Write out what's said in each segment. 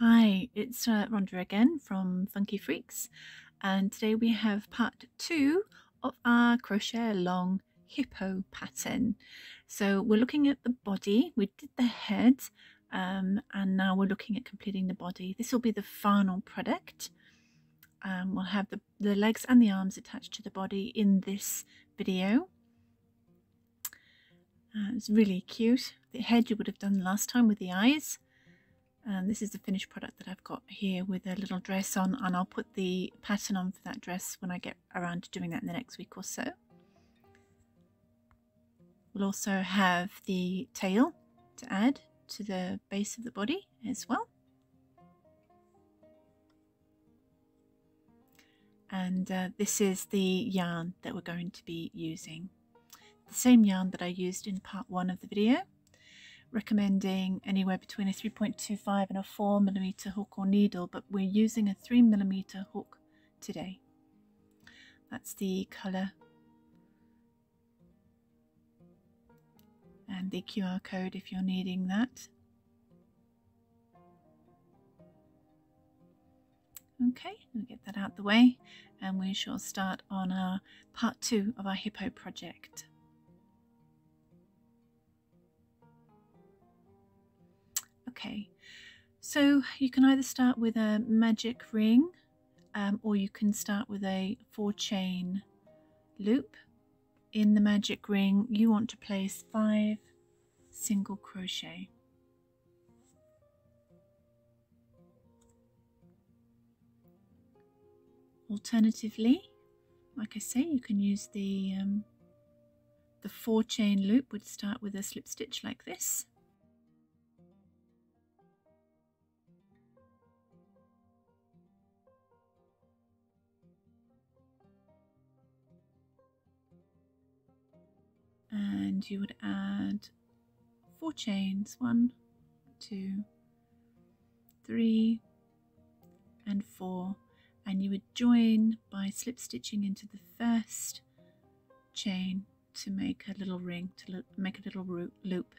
Hi, it's uh, Rhonda again from Funki Freeks, and today we have part two of our crochet along hippo pattern. So we're looking at the body, we did the head, um, and now we're looking at completing the body. This will be the final product. Um, we'll have the, the legs and the arms attached to the body in this video. Uh, it's really cute. The head you would have done last time with the eyes and this is the finished product that I've got here with a little dress on and I'll put the pattern on for that dress when I get around to doing that in the next week or so. We'll also have the tail to add to the base of the body as well. And uh, this is the yarn that we're going to be using. The same yarn that I used in part one of the video recommending anywhere between a 3.25 and a 4 millimeter hook or needle, but we're using a 3 millimeter hook today. That's the color and the QR code if you're needing that. Okay, we'll get that out the way and we shall start on our part two of our hippo project. Okay, so you can either start with a magic ring um, or you can start with a four chain loop. In the magic ring, you want to place five single crochet. Alternatively, like I say, you can use the um, the four chain loop would start with a slip stitch like this and you would add four chains one, two, three, and four, and you would join by slip stitching into the first chain to make a little ring to make a little loop.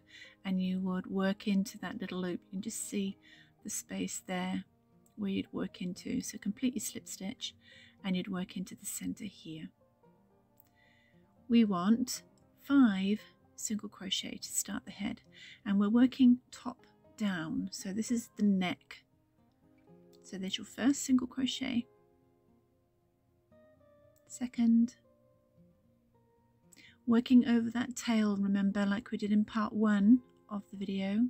And you would work into that little loop. You can just see the space there where you'd work into. So completely slip stitch and you'd work into the center here. We want five single crochet to start the head. And we're working top down. So this is the neck. So there's your first single crochet. Second. Working over that tail remember like we did in part one of the video.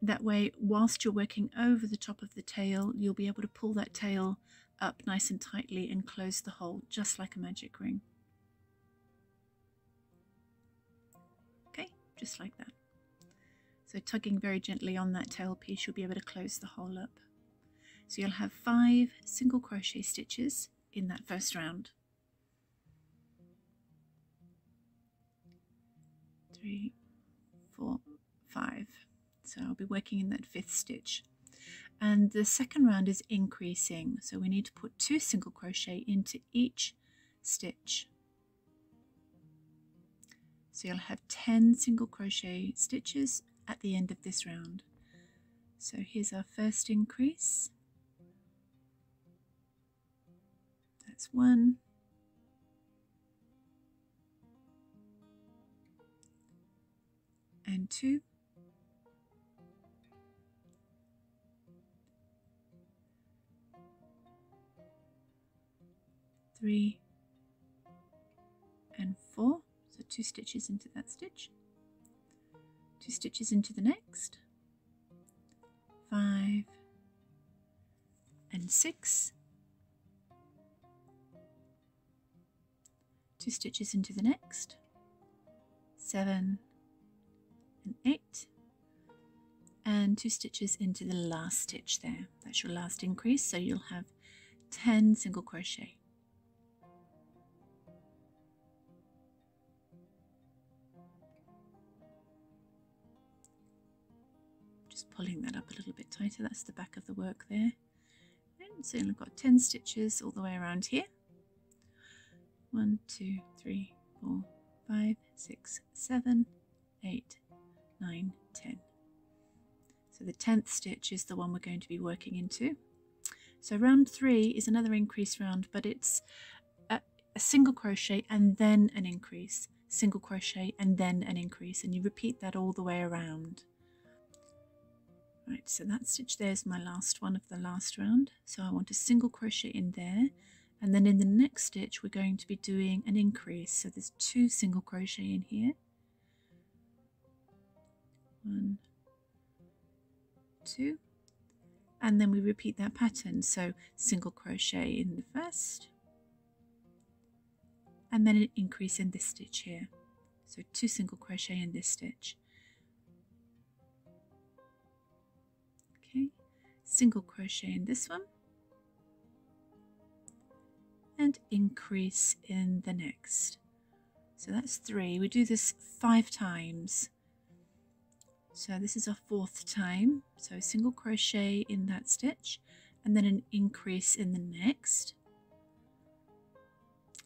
That way whilst you're working over the top of the tail you'll be able to pull that tail up nice and tightly and close the hole just like a magic ring just like that. So tugging very gently on that tail piece, you'll be able to close the hole up. So you'll have five single crochet stitches in that first round. Three, four, five. So I'll be working in that fifth stitch. And the second round is increasing. So we need to put two single crochet into each stitch. So you'll have 10 single crochet stitches at the end of this round. So here's our first increase. That's one. And two. Three and four two stitches into that stitch, two stitches into the next, five and six, two stitches into the next, seven and eight, and two stitches into the last stitch there. That's your last increase, so you'll have 10 single crochet. Pulling that up a little bit tighter. That's the back of the work there. And so I've got 10 stitches all the way around here. One, two, three, four, five, six, seven, eight, nine, ten. So So the 10th stitch is the one we're going to be working into. So round three is another increase round, but it's a, a single crochet and then an increase, single crochet and then an increase, and you repeat that all the way around. Right, so that stitch there is my last one of the last round. So I want a single crochet in there, and then in the next stitch we're going to be doing an increase. So there's two single crochet in here. One, two, and then we repeat that pattern so single crochet in the first and then an increase in this stitch here so two single crochet in this stitch single crochet in this one. And increase in the next. So that's three. We do this five times. So this is our fourth time. So single crochet in that stitch and then an increase in the next.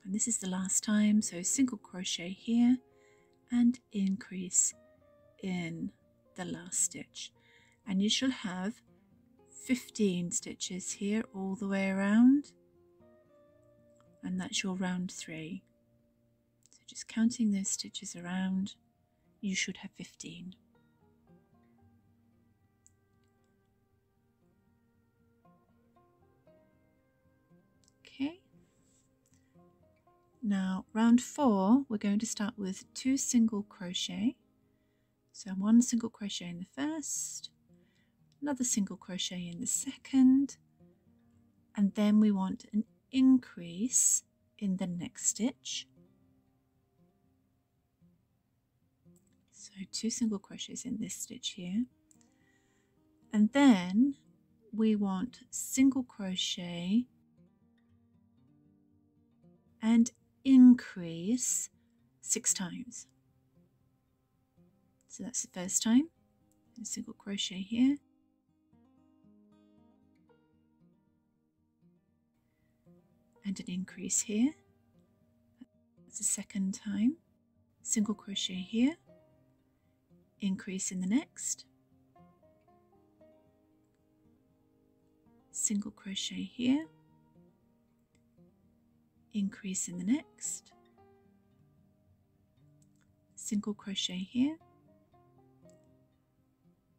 And this is the last time. So single crochet here and increase in the last stitch. And you shall have 15 stitches here all the way around and that's your round three so just counting those stitches around you should have 15 Okay. Now, round four, we're going to start with two single crochet. So one single crochet in the first, another single crochet in the second, and then we want an increase in the next stitch. So two single crochets in this stitch here. And then we want single crochet and increase six times. So that's the first time. Single crochet here. And an increase here. That's the second time. Single crochet here. Increase in the next. Single crochet here increase in the next single crochet here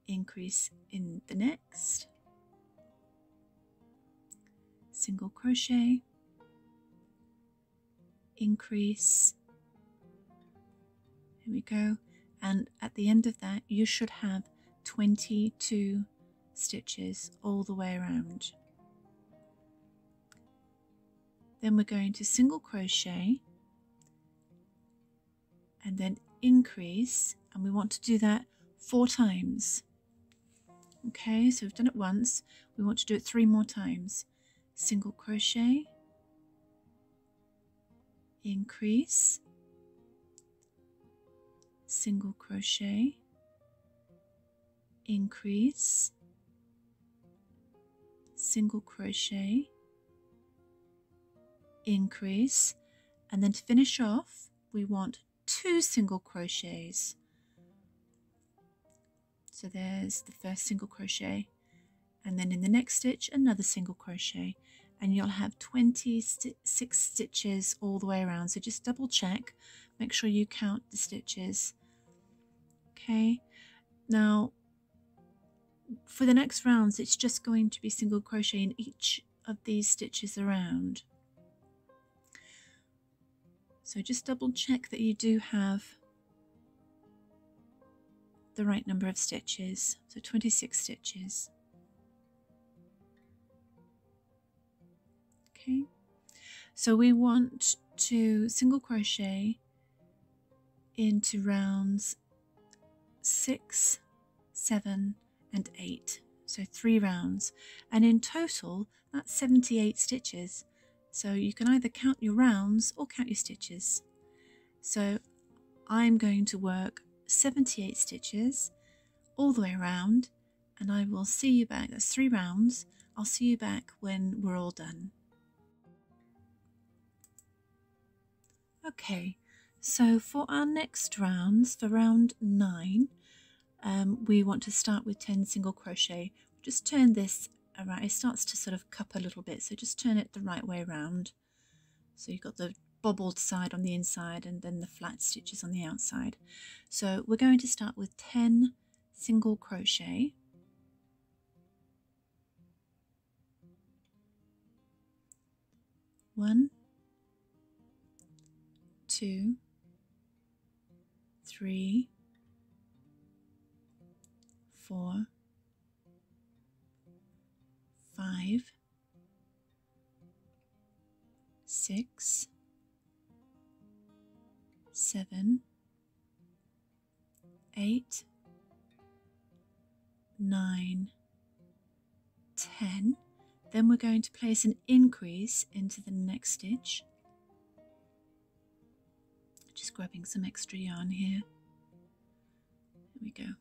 increase in the next single crochet increase. Here we go. And at the end of that you should have 22 stitches all the way around. Then we're going to single crochet and then increase. And we want to do that four times. Okay so we've done it once. We want to do it three more times. Single crochet increase. Single crochet. Increase. Single crochet. Increase. And then to finish off we want two single crochets. So there's the first single crochet. And then in the next stitch another single crochet and you'll have 26 stitches all the way around. So just double check. Make sure you count the stitches. Okay. Now for the next rounds it's just going to be single crochet in each of these stitches around. So just double check that you do have the right number of stitches. So 26 stitches. Okay. So we want to single crochet into rounds six, seven, and eight. So three rounds. And in total, that's 78 stitches. So you can either count your rounds or count your stitches. So I'm going to work 78 stitches all the way around and I will see you back, that's three rounds, I'll see you back when we're all done. Okay, so for our next rounds, for round nine, um, we want to start with 10 single crochet. Just turn this around. It starts to sort of cup a little bit, so just turn it the right way around. So you've got the bobbled side on the inside and then the flat stitches on the outside. So we're going to start with 10 single crochet. One, two, three, four, five, six, seven, eight, nine, ten. Then we're going to place an increase into the next stitch. Just grabbing some extra yarn here. There we go.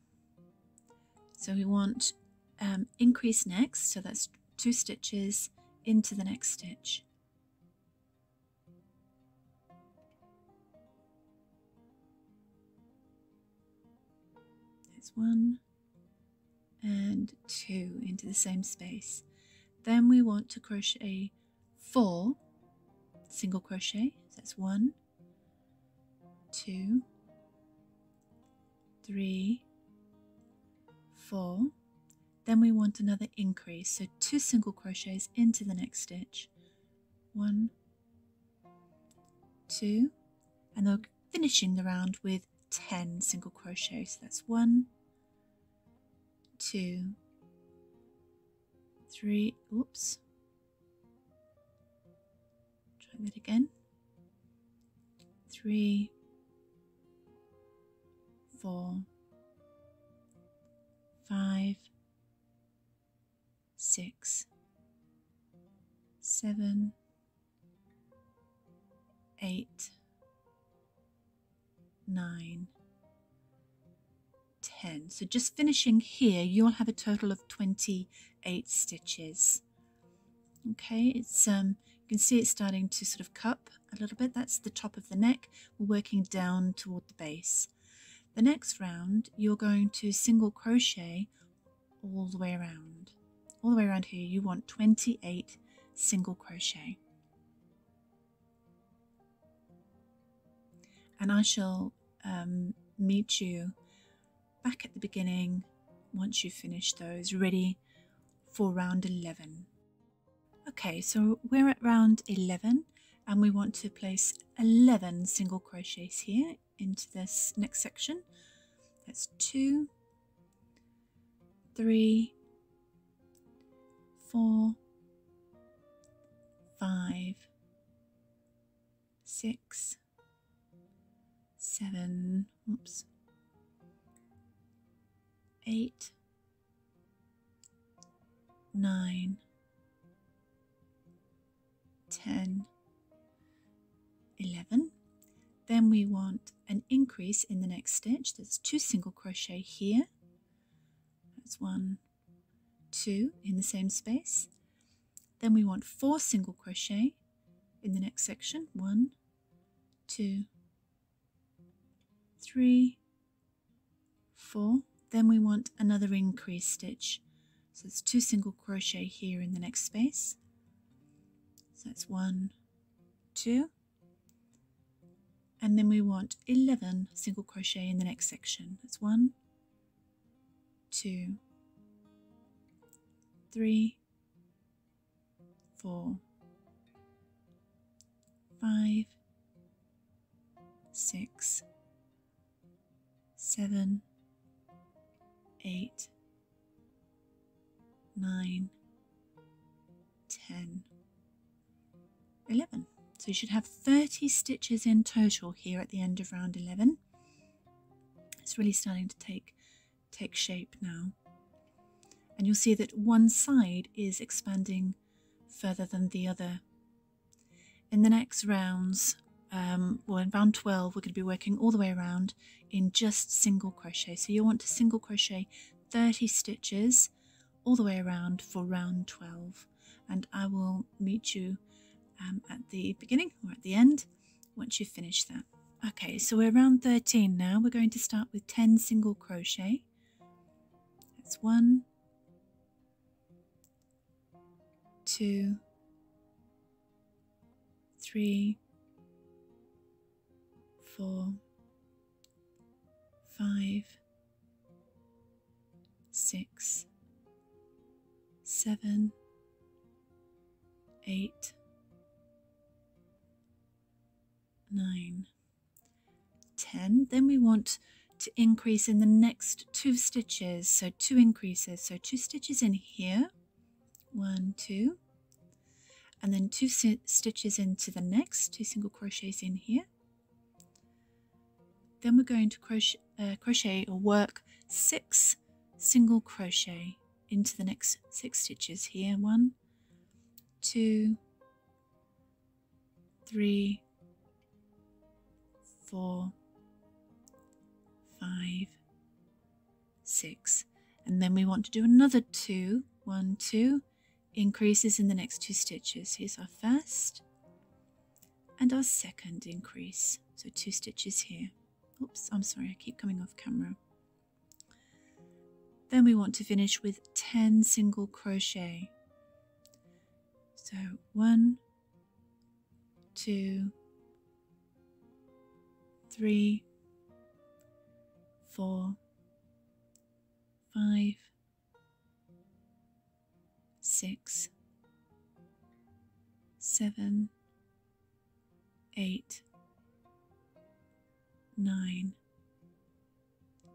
So we want um, increase next, so that's two stitches into the next stitch. There's one and two into the same space. Then we want to crochet four single crochet. So that's one, two, three, four. Then we want another increase, so two single crochets into the next stitch. One, two, and then finishing the round with 10 single crochets. So that's one, two, three, oops. Try that again. Three, four, five, six, seven, eight, nine, ten. So just finishing here, you'll have a total of 28 stitches. Okay, it's um you can see it's starting to sort of cup a little bit. That's the top of the neck. We're working down toward the base. The next round, you're going to single crochet all the way around. All the way around here, you want 28 single crochet. And I shall um, meet you back at the beginning once you finish those, ready for round 11. Okay, so we're at round 11 and we want to place 11 single crochets here into this next section. That's two, three, four, five, six, seven, oops, eight, nine, ten, eleven. Then we want an increase in the next stitch. There's two single crochet here. That's one, two in the same space. Then we want four single crochet in the next section. One, two, three, four. Then we want another increase stitch. So it's two single crochet here in the next space. So that's one, two, and then we want 11 single crochet in the next section. That's one, two, three, four, five, six, seven, eight, nine, ten, eleven. So you should have 30 stitches in total here at the end of round 11. It's really starting to take, take shape now. And you'll see that one side is expanding further than the other. In the next rounds, um, well in round 12 we're going to be working all the way around in just single crochet. So you'll want to single crochet 30 stitches all the way around for round 12 and I will meet you um, at the beginning or at the end once you've finished that. Okay, so we're around 13 now. We're going to start with 10 single crochet. That's one, two, three, four, five, six, seven, eight, nine, ten. Then we want to increase in the next two stitches. So two increases. So two stitches in here. One, two. And then two stitches into the next, two single crochets in here. Then we're going to crochet, uh, crochet or work six single crochet into the next six stitches here. One, two, three, four, five, six. And then we want to do another two, one, two, increases in the next two stitches. Here's our first and our second increase. So two stitches here. Oops, I'm sorry, I keep coming off camera. Then we want to finish with 10 single crochet. So one, two, three, four, five, six, seven, eight, nine,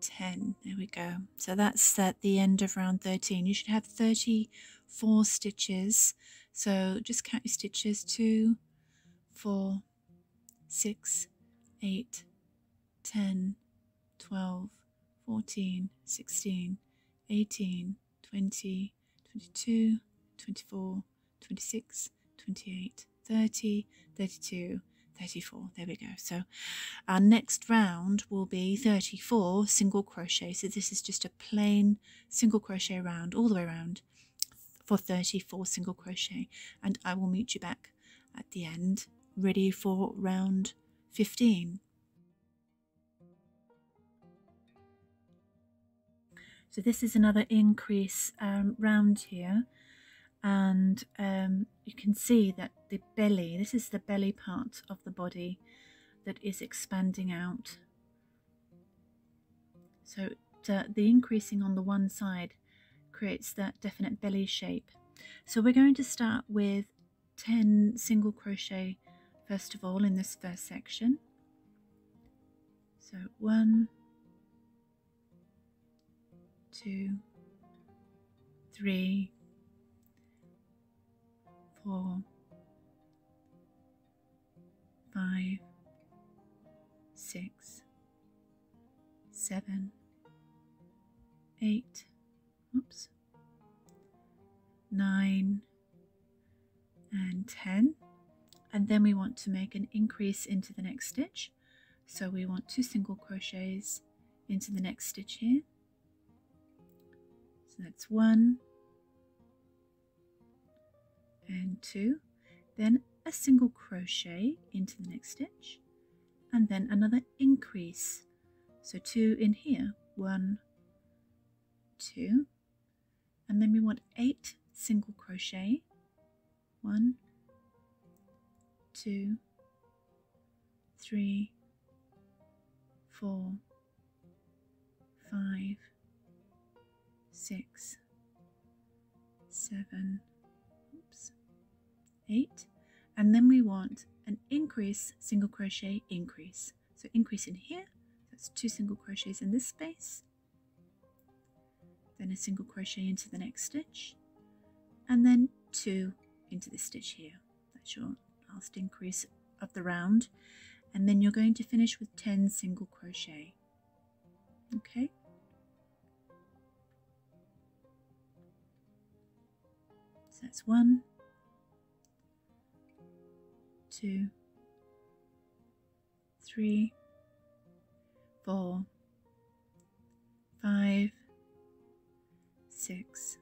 ten. There we go. So that's at the end of round 13. You should have 34 stitches. So just count your stitches two, four, six, eight, ten, twelve, fourteen, sixteen, eighteen, twenty, twenty-two, twenty-four, twenty-six, twenty-eight, thirty, thirty-two. 34 there we go. So our next round will be 34 single crochet. So this is just a plain single crochet round all the way around for 34 single crochet. And I will meet you back at the end ready for round 15 so this is another increase um, round here and um, you can see that the belly, this is the belly part of the body that is expanding out. So uh, the increasing on the one side creates that definite belly shape. So we're going to start with 10 single crochet first of all in this first section. So one, two, three, four, five, six, seven, eight, oops, nine, and 10. And then we want to make an increase into the next stitch. So we want two single crochets into the next stitch here. That's one, and two. Then a single crochet into the next stitch and then another increase. So two in here one two and then we want eight single crochet. One two three four five six seven 8 and then we want an increase single crochet increase. So increase in here that's two single crochets in this space. Then a single crochet into the next stitch. And then two into this stitch here. That's your last increase of the round. And then you're going to finish with 10 single crochet. Okay so that's one. Two, three, four, five, six,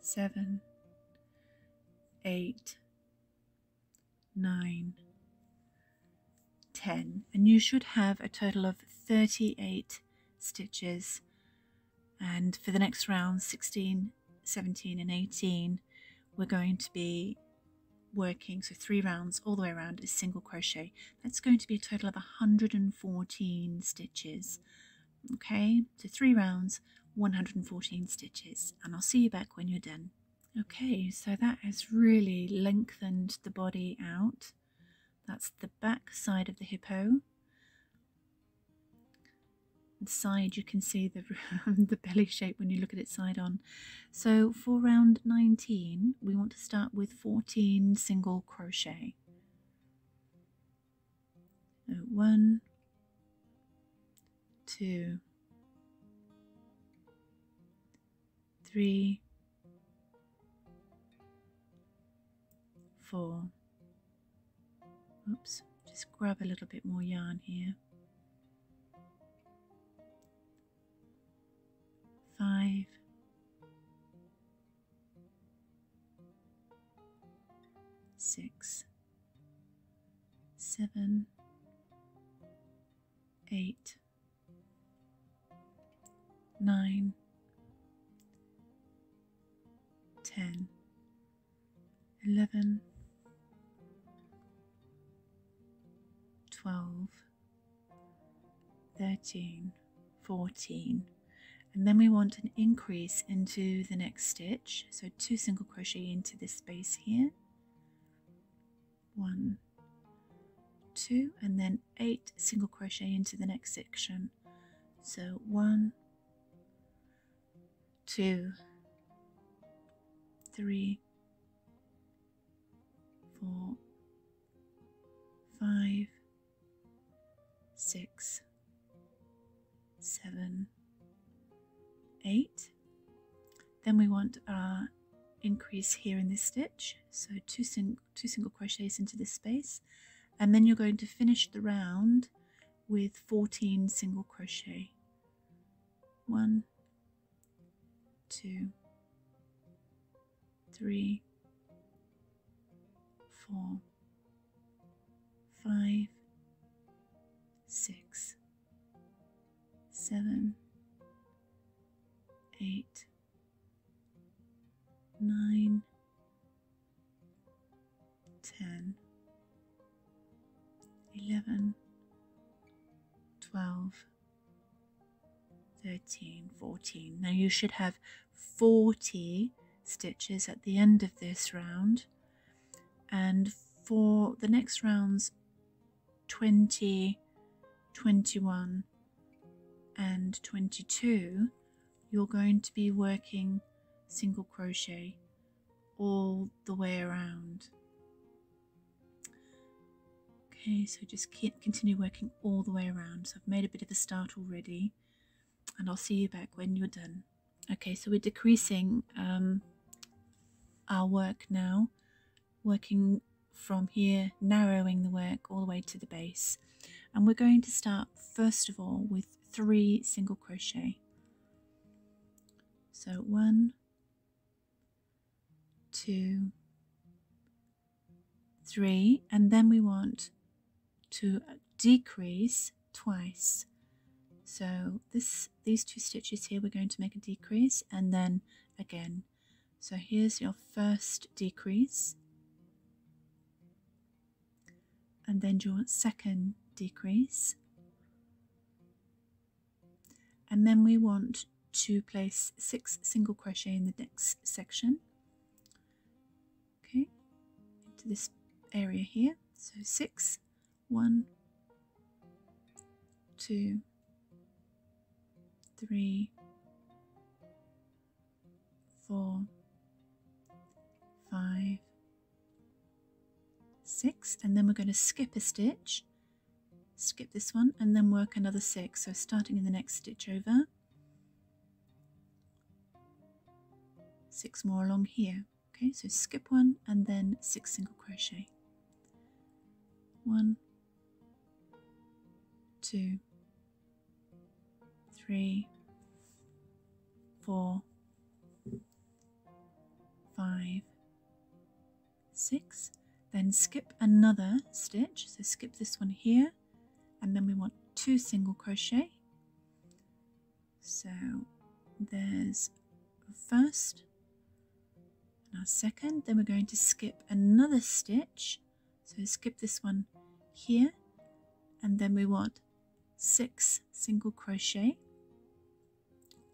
seven, eight, nine, ten, and you should have a total of 38 stitches. And for the next round 16 17 and 18 we're going to be working so three rounds all the way around is single crochet. That's going to be a total of 114 stitches. Okay so three rounds 114 stitches and I'll see you back when you're done. Okay so that has really lengthened the body out. That's the back side of the hippo the side you can see the the belly shape when you look at it side on. So for round 19 we want to start with 14 single crochet. So one two three four. Oops just grab a little bit more yarn here six, seven, eight, nine, ten, eleven, twelve, thirteen, fourteen. And then we want an increase into the next stitch. So two single crochet into this space here one two and then eight single crochet into the next section so one two three four five six seven eight. Then we want our increase here in this stitch, so two, sing two single crochets into this space, and then you're going to finish the round with 14 single crochet. One, two, three, four, five, six, seven, eight, nine, ten, eleven, twelve, thirteen, fourteen. Now you should have 40 stitches at the end of this round and for the next rounds 20 21 and 22 you're going to be working single crochet all the way around. Okay, so just continue working all the way around. So I've made a bit of a start already, and I'll see you back when you're done. Okay, so we're decreasing um, our work now, working from here, narrowing the work all the way to the base. And we're going to start first of all with three single crochet. So one, two, three, and then we want to decrease twice. So this these two stitches here we're going to make a decrease and then again. So here's your first decrease and then your second decrease and then we want to place six single crochet in the next section this area here. So six one two three four five six. And then we're going to skip a stitch skip this one and then work another six. So starting in the next stitch over. Six more along here okay so skip one and then six single crochet. One two three four five six. Then skip another stitch. So skip this one here. And then we want two single crochet. So there's first our second then we're going to skip another stitch. So skip this one here and then we want six single crochet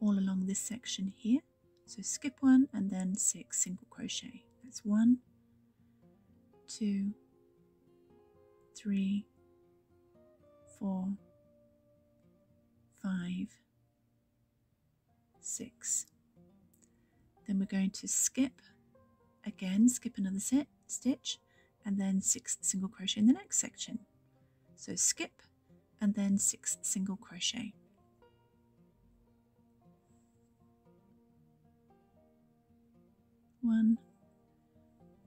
all along this section here. So skip one and then six single crochet. That's one two three four five six. Then we're going to skip again skip another set, stitch and then six single crochet in the next section. So skip and then six single crochet. One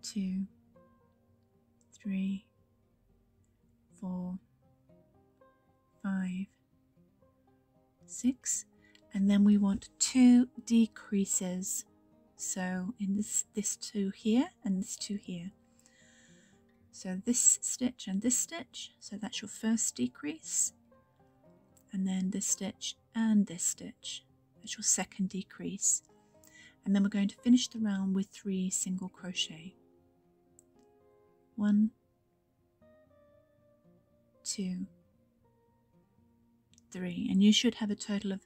two three four five six and then we want two decreases so in this this two here and this two here. So this stitch and this stitch. So that's your first decrease. And then this stitch and this stitch. That's your second decrease. And then we're going to finish the round with three single crochet. One two three. And you should have a total of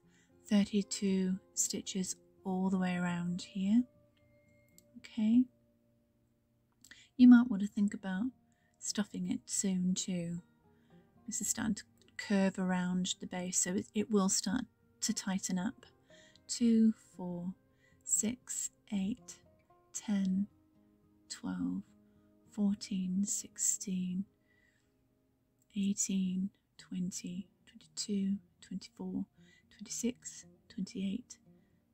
32 stitches all the way around here. Okay, you might want to think about stuffing it soon too. This is starting to curve around the base, so it, it will start to tighten up. Two, four, six, eight, ten, twelve, fourteen, sixteen, eighteen, twenty, twenty-two, twenty-four, twenty-six, twenty-eight.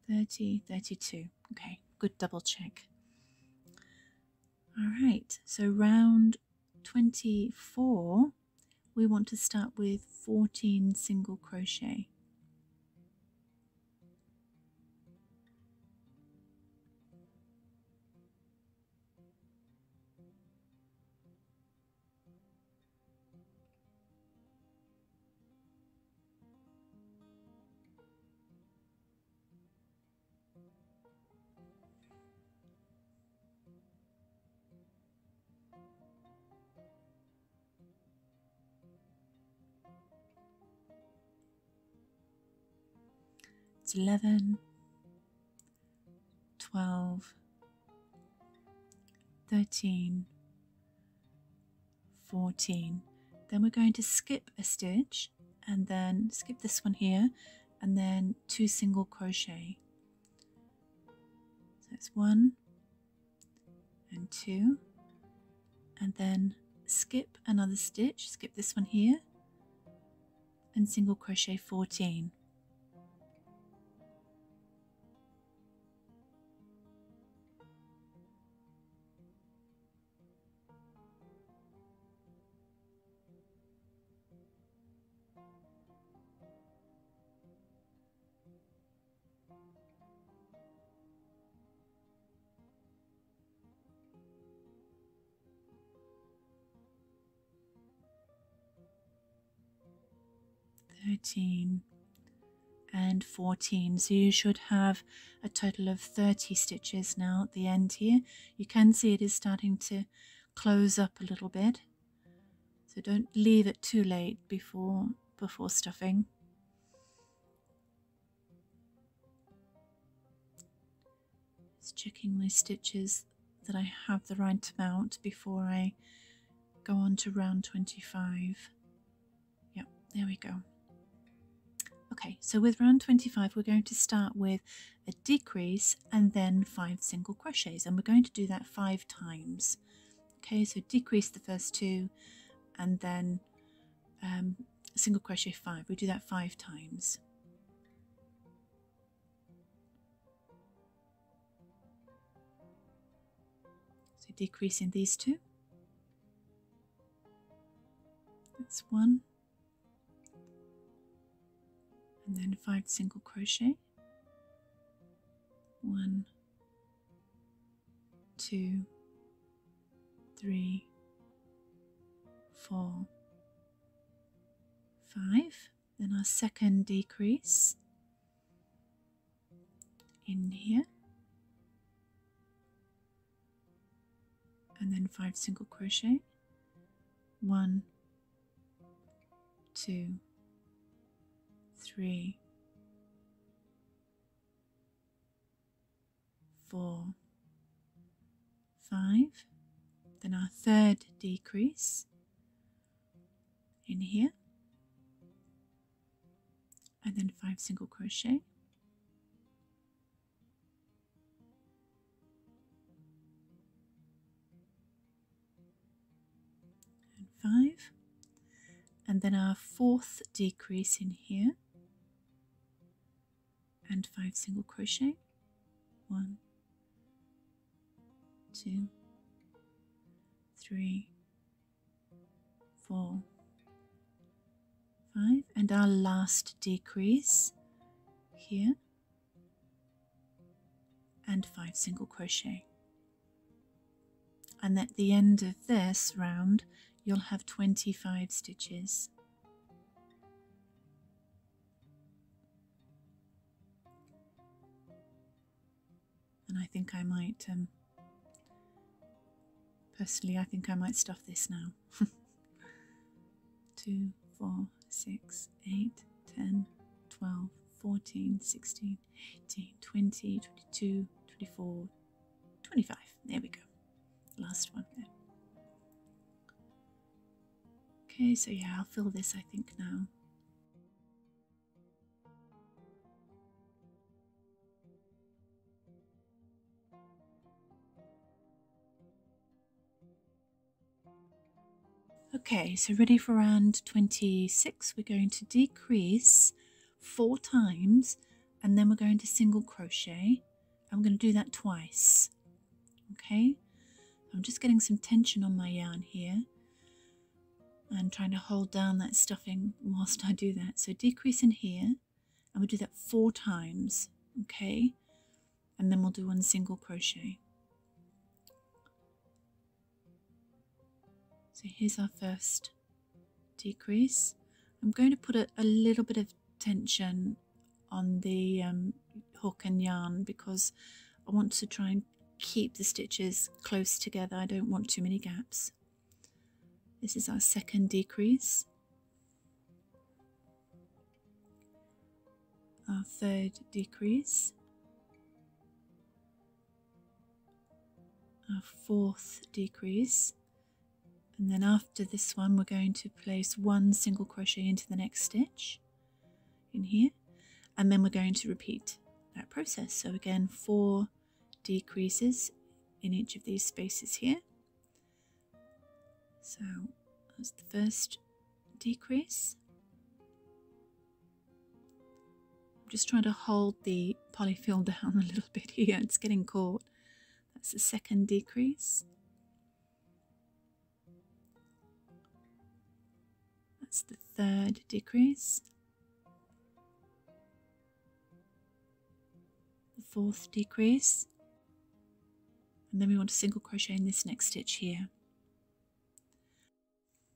30, 32. Okay, good double check. All right, so round 24, we want to start with 14 single crochet. 11, 12, 13, 14. Then we're going to skip a stitch and then skip this one here and then two single crochet. So it's one and two and then skip another stitch, skip this one here and single crochet 14. Thirteen and 14 so you should have a total of 30 stitches now at the end here. You can see it is starting to close up a little bit. So don't leave it too late before before stuffing. Just checking my stitches that I have the right amount before I go on to round 25 yep there we go okay so with round 25 we're going to start with a decrease and then five single crochets and we're going to do that five times. Okay so decrease the first two and then um, single crochet five. We do that five times. So decreasing these two. That's one and then five single crochet. One two three four five. Then our second decrease in here. And then five single crochet. One two three four five. Then our third decrease in here. And then five single crochet. And five. And then our fourth decrease in here and five single crochet. One two three four five. And our last decrease here. And five single crochet. And at the end of this round you'll have 25 stitches and I think I might um, personally I think I might stuff this now. Two four six eight ten twelve fourteen sixteen eighteen twenty twenty-two twenty-four twenty-five. There we go. Last one there okay so yeah I'll fill this I think now Okay, so ready for round 26, we're going to decrease four times and then we're going to single crochet. I'm going to do that twice. Okay, I'm just getting some tension on my yarn here and trying to hold down that stuffing whilst I do that. So decrease in here and we'll do that four times. Okay, and then we'll do one single crochet. So here's our first decrease. I'm going to put a, a little bit of tension on the um, hook and yarn because I want to try and keep the stitches close together. I don't want too many gaps. This is our second decrease. Our third decrease. Our fourth decrease and then after this one we're going to place one single crochet into the next stitch in here. And then we're going to repeat that process. So again four decreases in each of these spaces here. So that's the first decrease. I'm just trying to hold the polyfill down a little bit here. It's getting caught. That's the second decrease That's the third decrease. The fourth decrease. And then we want to single crochet in this next stitch here.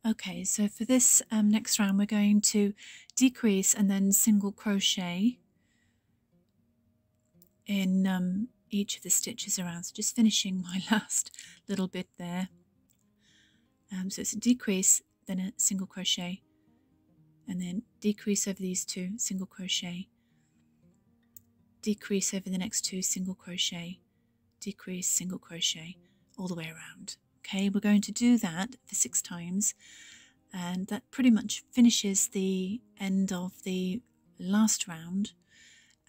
Okay, so for this um, next round, we're going to decrease and then single crochet in um, each of the stitches around. So just finishing my last little bit there. Um, so it's a decrease, then a single crochet and then decrease over these two single crochet. Decrease over the next two single crochet. Decrease single crochet all the way around. Okay we're going to do that for six times and that pretty much finishes the end of the last round.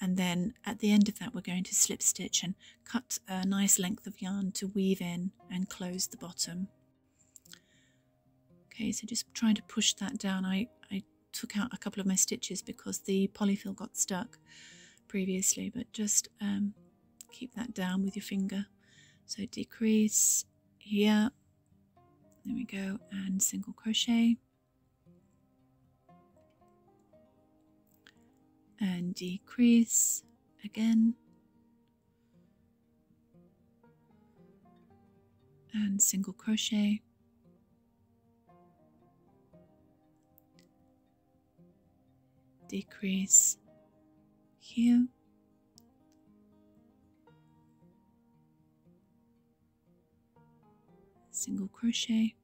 And then at the end of that we're going to slip stitch and cut a nice length of yarn to weave in and close the bottom. Okay, so just trying to push that down. I, took out a couple of my stitches because the polyfill got stuck previously, but just um, keep that down with your finger. So decrease here, there we go, and single crochet. And decrease again. And single crochet. decrease here. Single crochet,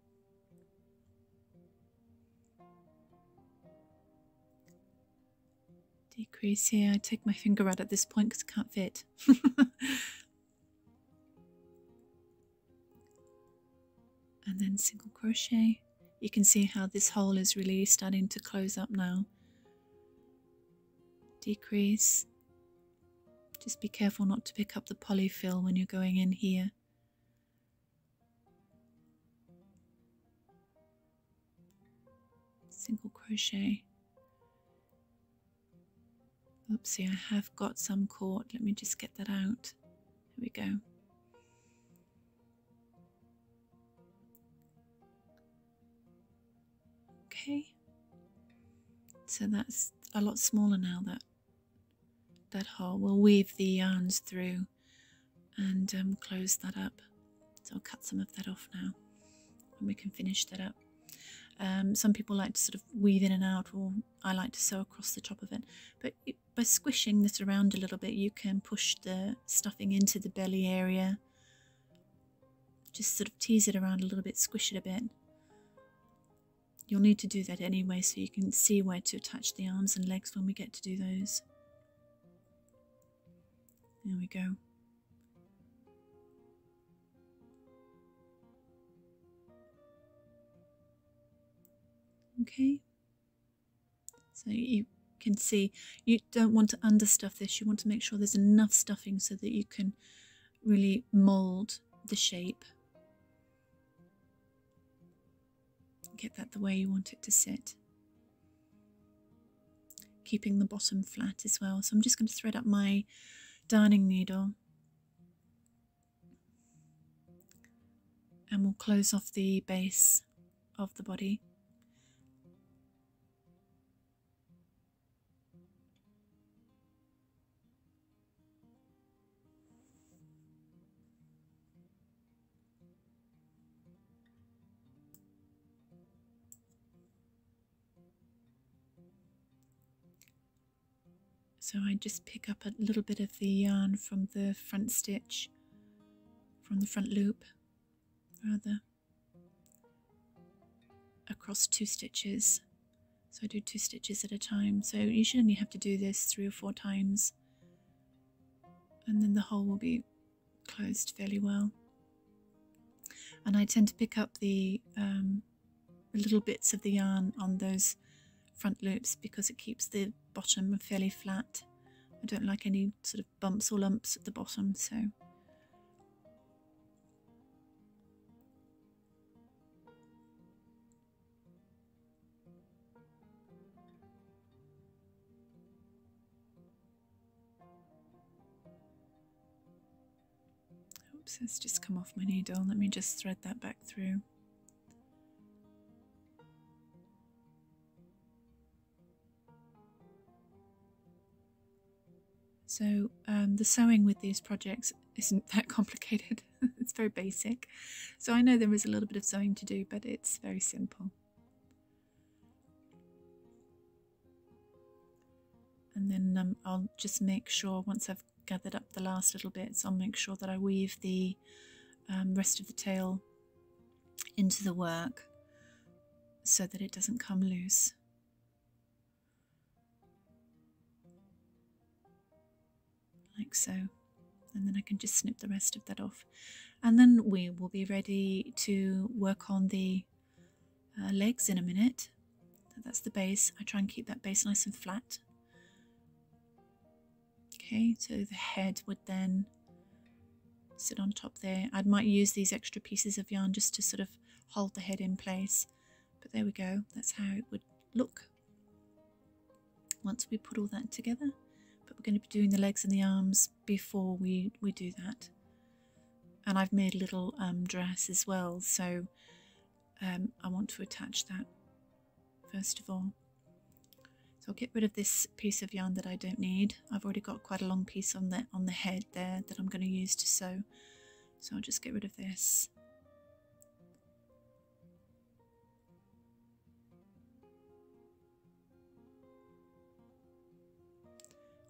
decrease here. I take my finger out at this point because it can't fit. and then single crochet. You can see how this hole is really starting to close up now. Decrease. Just be careful not to pick up the polyfill when you're going in here. Single crochet. Oopsie, I have got some caught. Let me just get that out. Here we go. Okay. So that's a lot smaller now that that hole. We'll weave the yarns through and um, close that up. So I'll cut some of that off now and we can finish that up. Um, some people like to sort of weave in and out, or I like to sew across the top of it. But by squishing this around a little bit, you can push the stuffing into the belly area. Just sort of tease it around a little bit, squish it a bit. You'll need to do that anyway so you can see where to attach the arms and legs when we get to do those. There we go. Okay. So you can see you don't want to understuff this. You want to make sure there's enough stuffing so that you can really mold the shape. Get that the way you want it to sit. Keeping the bottom flat as well. So I'm just going to thread up my darning needle. And we'll close off the base of the body. So I just pick up a little bit of the yarn from the front stitch, from the front loop, rather, across two stitches. So I do two stitches at a time. So you should only have to do this three or four times. And then the hole will be closed fairly well. And I tend to pick up the um, little bits of the yarn on those front loops because it keeps the bottom fairly flat. I don't like any sort of bumps or lumps at the bottom, so. Oops, it's just come off my needle. Let me just thread that back through. So um, the sewing with these projects isn't that complicated. it's very basic. So I know there is a little bit of sewing to do, but it's very simple. And then um, I'll just make sure once I've gathered up the last little bits, I'll make sure that I weave the um, rest of the tail into the work so that it doesn't come loose. Like so. And then I can just snip the rest of that off. And then we will be ready to work on the uh, legs in a minute. That's the base. I try and keep that base nice and flat. Okay, so the head would then sit on top there. I might use these extra pieces of yarn just to sort of hold the head in place. But there we go. That's how it would look once we put all that together we're going to be doing the legs and the arms before we, we do that. And I've made a little um, dress as well, so um, I want to attach that first of all. So I'll get rid of this piece of yarn that I don't need. I've already got quite a long piece on the, on the head there that I'm going to use to sew. So I'll just get rid of this.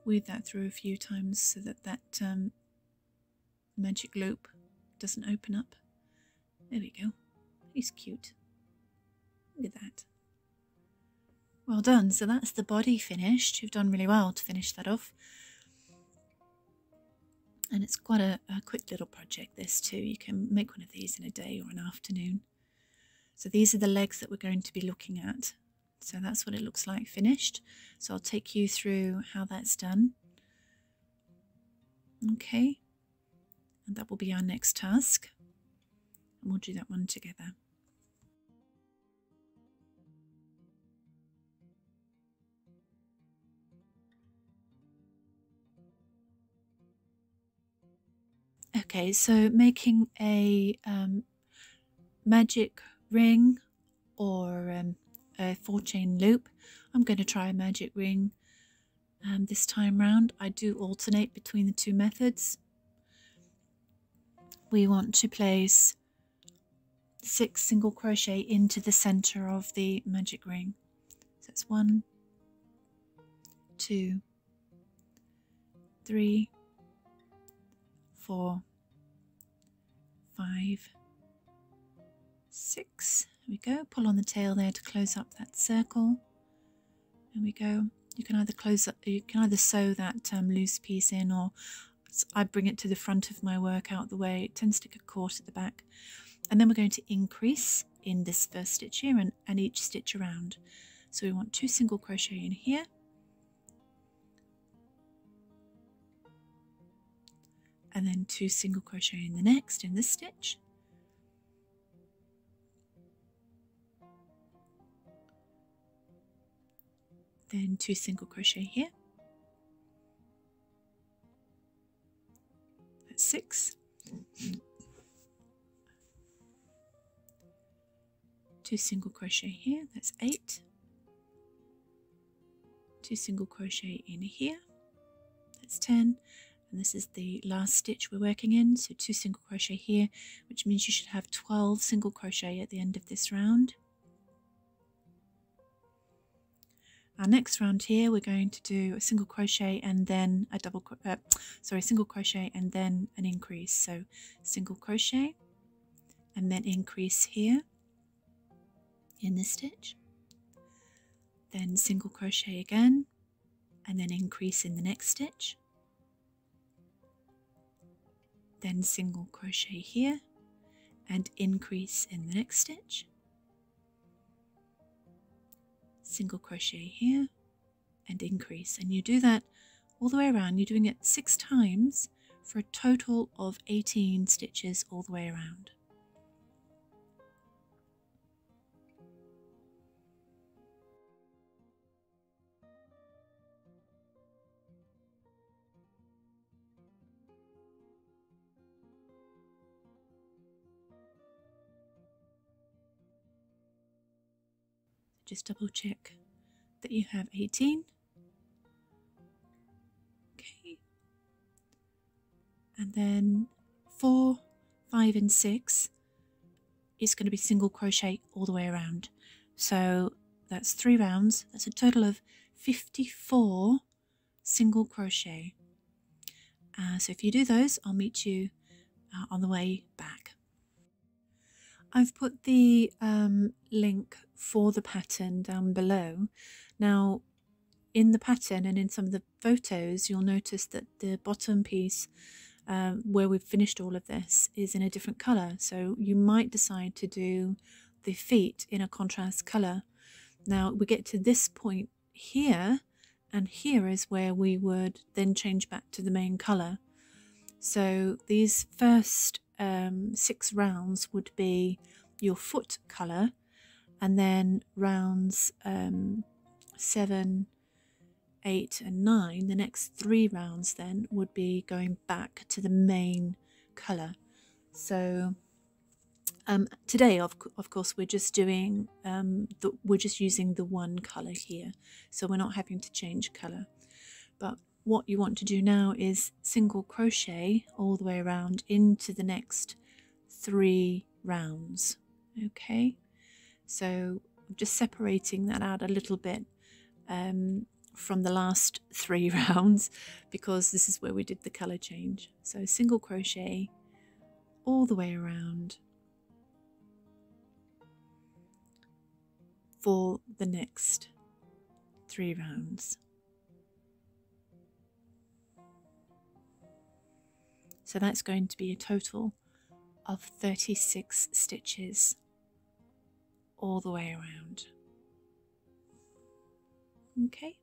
Weave that through a few times so that that um, magic loop doesn't open up There we go. He's cute. Look at that. Well done. So that's the body finished. You've done really well to finish that off. And it's quite a, a quick little project, this too. You can make one of these in a day or an afternoon. So these are the legs that we're going to be looking at. So that's what it looks like finished. So I'll take you through how that's done. Okay, and that will be our next task. And we'll do that one together. Okay, so making a um, magic ring or um, a four chain loop. I'm going to try a magic ring um, this time round. I do alternate between the two methods. We want to place six single crochet into the center of the magic ring. So it's one, two, three, four, five, six. There we go. Pull on the tail there to close up that circle. There we go. You can either close up, you can either sew that um, loose piece in, or I bring it to the front of my work out the way. It tends to get caught at the back. And then we're going to increase in this first stitch here and, and each stitch around. So we want two single crochet in here. And then two single crochet in the next in this stitch. Then two single crochet here. That's six. Two single crochet here that's eight. Two single crochet in here that's 10 and this is the last stitch we're working in. So two single crochet here which means you should have 12 single crochet at the end of this round Our next round here, we're going to do a single crochet and then a double, uh, sorry, single crochet and then an increase. So single crochet and then increase here in this stitch. Then single crochet again and then increase in the next stitch. Then single crochet here and increase in the next stitch single crochet here and increase. And you do that all the way around. You're doing it six times for a total of 18 stitches all the way around just double check that you have 18 okay. And then 4 5 and 6 is going to be single crochet all the way around. So that's three rounds. That's a total of 54 single crochet. Uh, so if you do those I'll meet you uh, on the way back I've put the um, link for the pattern down below. Now, in the pattern and in some of the photos, you'll notice that the bottom piece um, where we've finished all of this is in a different colour. So you might decide to do the feet in a contrast colour. Now we get to this point here and here is where we would then change back to the main colour. So these first um, six rounds would be your foot colour and then rounds um, seven, eight, and nine, the next three rounds then would be going back to the main colour. So um, today, of, of course, we're just doing um, the, we're just using the one colour here, so we're not having to change colour. But what you want to do now is single crochet all the way around into the next three rounds okay? So I'm just separating that out a little bit um, from the last three rounds because this is where we did the color change. So single crochet all the way around for the next three rounds. So that's going to be a total of 36 stitches all the way around. Okay.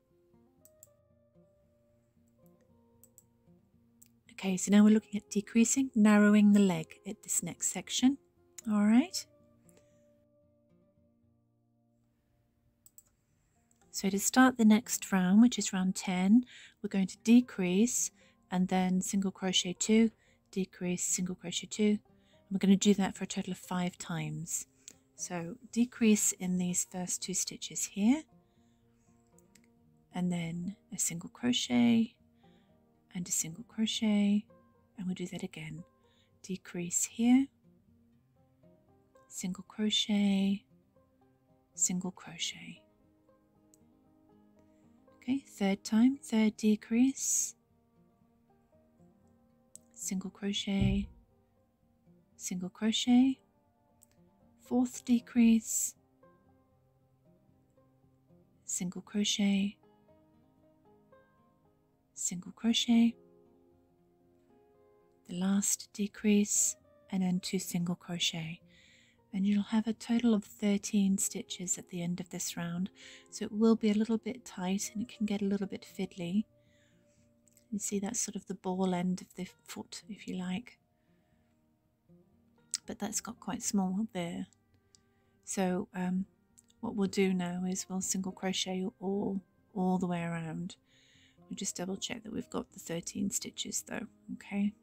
Okay, so now we're looking at decreasing, narrowing the leg at this next section. All right. So to start the next round, which is round 10, we're going to decrease and then single crochet 2, decrease, single crochet 2. And we're going to do that for a total of 5 times. So decrease in these first two stitches here, and then a single crochet and a single crochet, and we'll do that again. Decrease here, single crochet, single crochet. Okay, third time, third decrease, single crochet, single crochet, fourth decrease, single crochet, single crochet, the last decrease, and then two single crochet. And you'll have a total of 13 stitches at the end of this round so it will be a little bit tight and it can get a little bit fiddly you see that's sort of the ball end of the foot if you like. But that's got quite small there. So um, what we'll do now is we'll single crochet all all the way around. We'll just double check that we've got the 13 stitches though okay?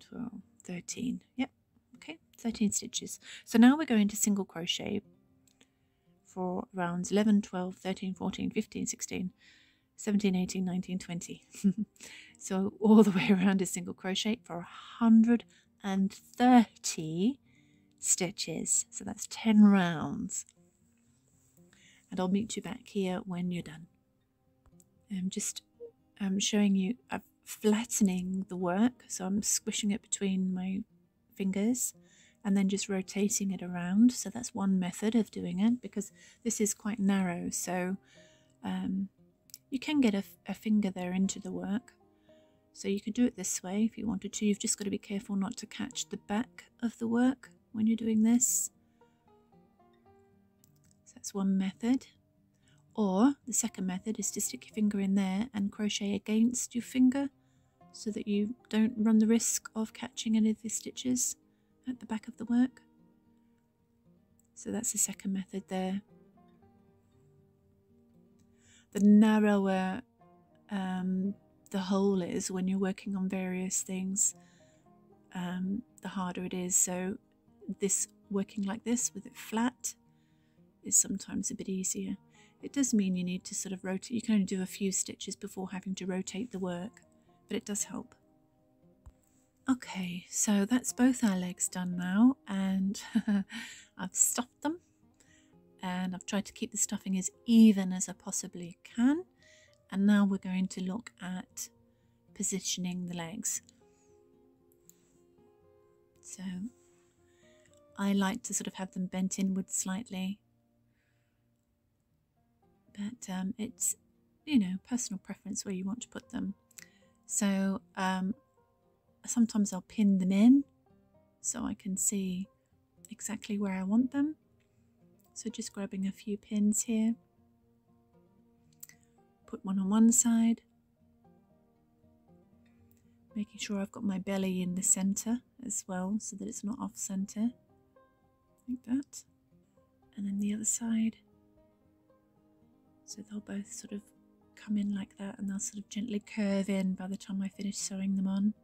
12, 13. Yep, okay, 13 stitches. So now we're going to single crochet for rounds 11, 12, 13, 14, 15, 16, 17, 18, 19, 20. so all the way around is single crochet for 130 stitches. So that's 10 rounds. And I'll meet you back here when you're done. I'm just um, showing you, I've flattening the work. So I'm squishing it between my fingers and then just rotating it around. So that's one method of doing it because this is quite narrow. So um, you can get a, a finger there into the work. So you could do it this way if you wanted to. You've just got to be careful not to catch the back of the work when you're doing this. So that's one method. Or the second method is to stick your finger in there and crochet against your finger so that you don't run the risk of catching any of the stitches at the back of the work. So that's the second method there. The narrower um, the hole is when you're working on various things, um, the harder it is. So this working like this with it flat is sometimes a bit easier. It does mean you need to sort of rotate. You can only do a few stitches before having to rotate the work but it does help. Okay, so that's both our legs done now, and I've stuffed them, and I've tried to keep the stuffing as even as I possibly can. And now we're going to look at positioning the legs. So I like to sort of have them bent inward slightly, but um, it's you know personal preference where you want to put them. So um, sometimes I'll pin them in so I can see exactly where I want them. So just grabbing a few pins here, put one on one side, making sure I've got my belly in the center as well so that it's not off center, like that. And then the other side. So they'll both sort of come in like that and they'll sort of gently curve in by the time I finish sewing them on.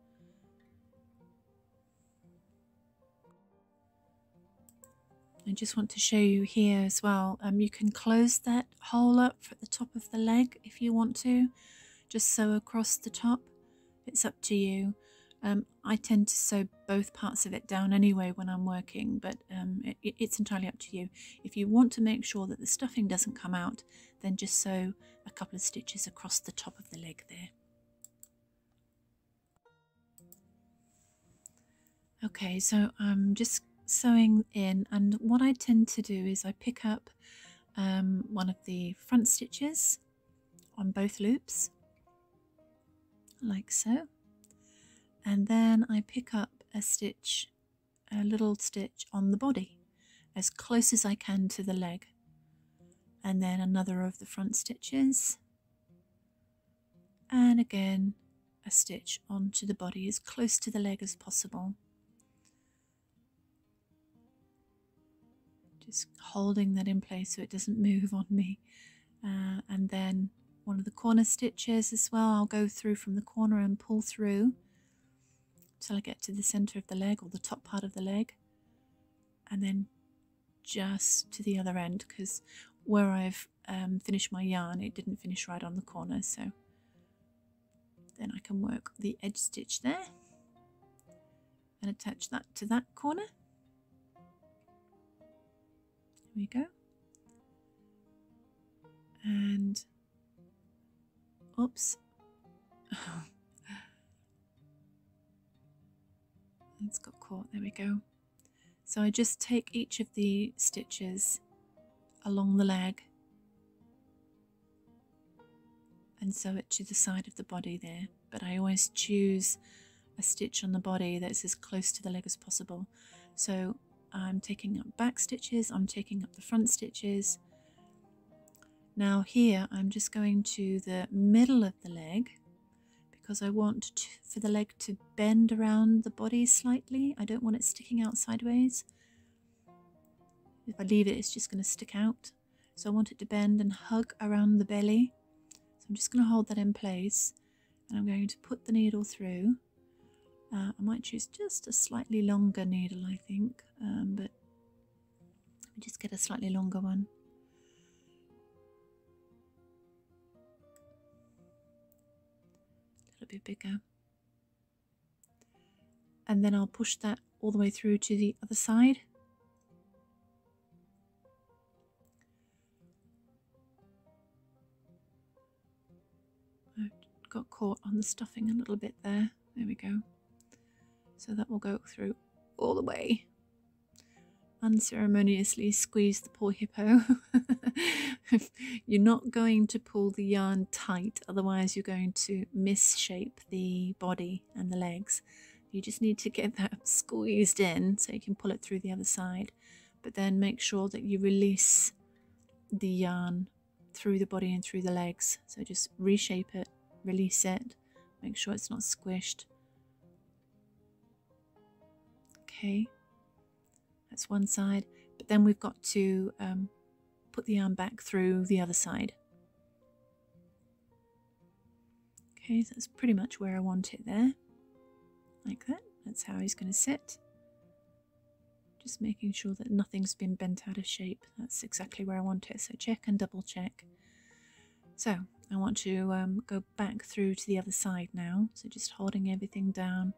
I just want to show you here as well. Um, you can close that hole up at the top of the leg if you want to. Just sew across the top. It's up to you. Um, I tend to sew both parts of it down anyway when I'm working, but um, it, it's entirely up to you. If you want to make sure that the stuffing doesn't come out, then just sew a couple of stitches across the top of the leg there. Okay, so I'm just sewing in, and what I tend to do is I pick up um, one of the front stitches on both loops, like so, and then I pick up a stitch, a little stitch on the body, as close as I can to the leg, and then another of the front stitches, and again a stitch onto the body as close to the leg as possible. Just holding that in place so it doesn't move on me. Uh, and then one of the corner stitches as well, I'll go through from the corner and pull through till I get to the center of the leg or the top part of the leg. And then just to the other end because where I've um, finished my yarn, it didn't finish right on the corner. So then I can work the edge stitch there and attach that to that corner. There we go. And oops. it's got caught. There we go. So I just take each of the stitches along the leg and sew it to the side of the body there. But I always choose a stitch on the body that's as close to the leg as possible. So I'm taking up back stitches, I'm taking up the front stitches. Now here I'm just going to the middle of the leg because I want to, for the leg to bend around the body slightly. I don't want it sticking out sideways. If I leave it, it's just going to stick out. So I want it to bend and hug around the belly. So I'm just going to hold that in place and I'm going to put the needle through. Uh, I might choose just a slightly longer needle, I think, um, but just get a slightly longer one. Bit bigger. And then I'll push that all the way through to the other side. I got caught on the stuffing a little bit there. There we go. So that will go through all the way. Unceremoniously squeeze the poor hippo. you're not going to pull the yarn tight, otherwise, you're going to misshape the body and the legs. You just need to get that squeezed in so you can pull it through the other side. But then make sure that you release the yarn through the body and through the legs. So just reshape it release it, make sure it's not squished. Okay, that's one side, but then we've got to um, put the yarn back through the other side. Okay, so that's pretty much where I want it there, like that. That's how he's going to sit. Just making sure that nothing's been bent out of shape. That's exactly where I want it. So check and double check. So I want to um, go back through to the other side now. So just holding everything down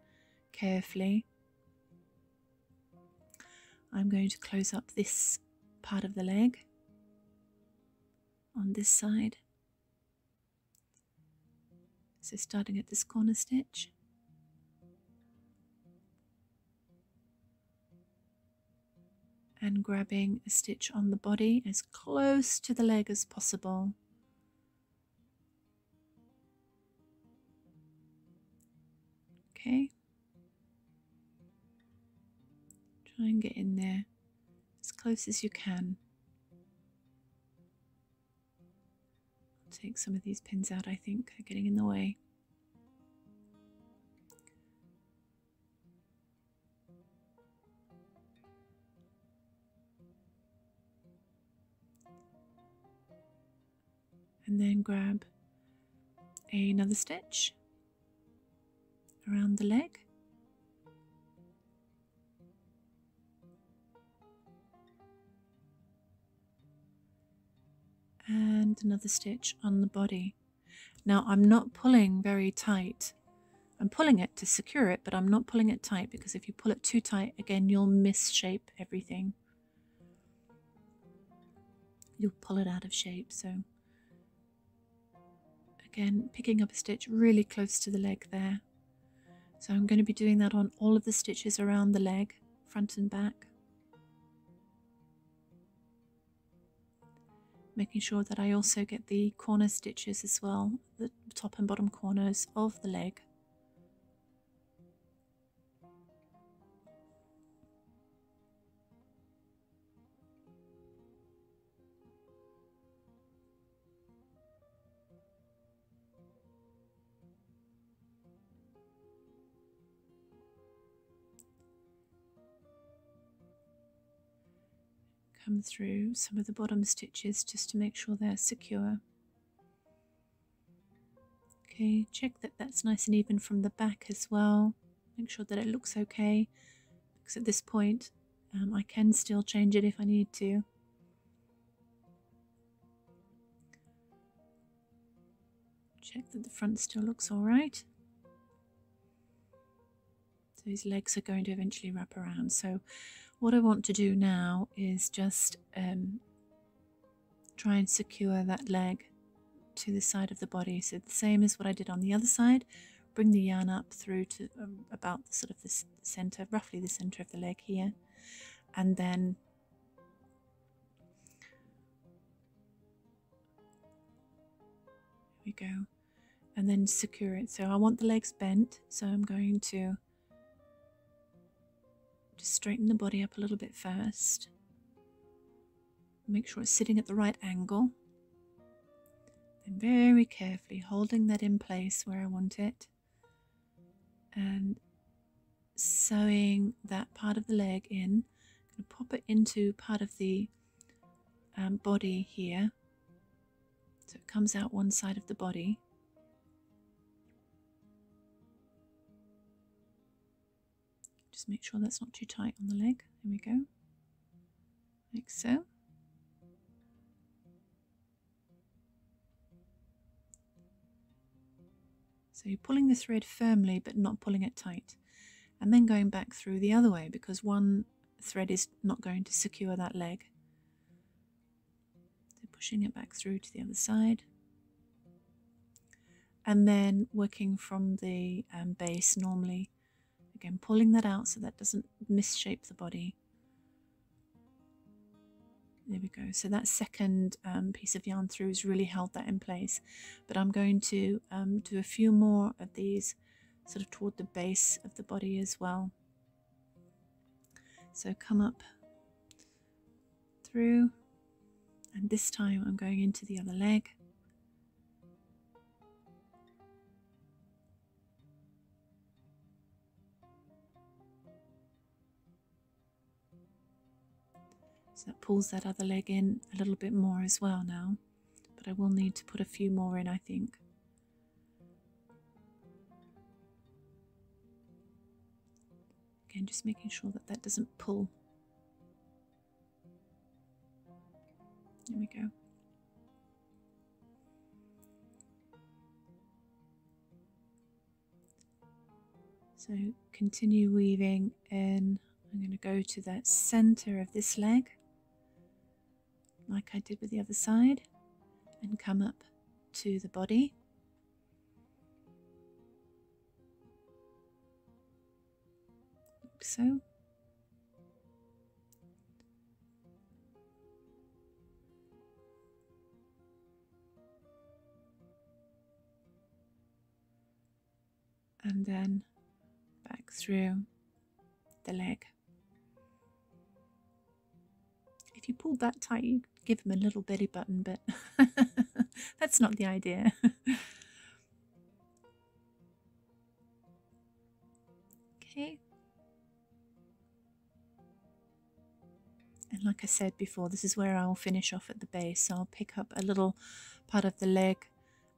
carefully. I'm going to close up this part of the leg on this side. So starting at this corner stitch. And grabbing a stitch on the body as close to the leg as possible. Okay. Try and get in there as close as you can. I'll take some of these pins out, I think, they're getting in the way. And then grab another stitch around the leg. And another stitch on the body. Now I'm not pulling very tight. I'm pulling it to secure it, but I'm not pulling it tight because if you pull it too tight, again, you'll misshape everything. You'll pull it out of shape. So again, picking up a stitch really close to the leg there. So I'm going to be doing that on all of the stitches around the leg, front and back. Making sure that I also get the corner stitches as well, the top and bottom corners of the leg. Through some of the bottom stitches just to make sure they're secure. Okay, check that that's nice and even from the back as well. Make sure that it looks okay because at this point um, I can still change it if I need to. Check that the front still looks alright. So his legs are going to eventually wrap around. So what I want to do now is just um, try and secure that leg to the side of the body. So the same as what I did on the other side. Bring the yarn up through to um, about the sort of the center, roughly the center of the leg here, and then we go, and then secure it. So I want the legs bent, so I'm going to just straighten the body up a little bit first. Make sure it's sitting at the right angle. Then very carefully holding that in place where I want it. And sewing that part of the leg in. I'm going to pop it into part of the um, body here. So it comes out one side of the body. Just make sure that's not too tight on the leg. There we go. Like so. So you're pulling the thread firmly but not pulling it tight. And then going back through the other way because one thread is not going to secure that leg. So pushing it back through to the other side. And then working from the um, base normally Again, pulling that out so that doesn't misshape the body. There we go. So that second um, piece of yarn through has really held that in place. But I'm going to um, do a few more of these sort of toward the base of the body as well. So come up through and this time I'm going into the other leg. That pulls that other leg in a little bit more as well now. But I will need to put a few more in, I think. Again, just making sure that that doesn't pull. There we go. So continue weaving in. I'm going to go to the center of this leg like I did with the other side, and come up to the body. Like so. And then back through the leg. If you pulled that tight, you give him a little belly button, but that's not the idea. okay. And like I said before, this is where I'll finish off at the base. So I'll pick up a little part of the leg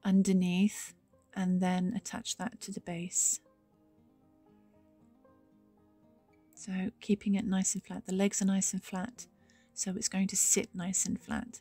underneath and then attach that to the base. So keeping it nice and flat. The legs are nice and flat so it's going to sit nice and flat.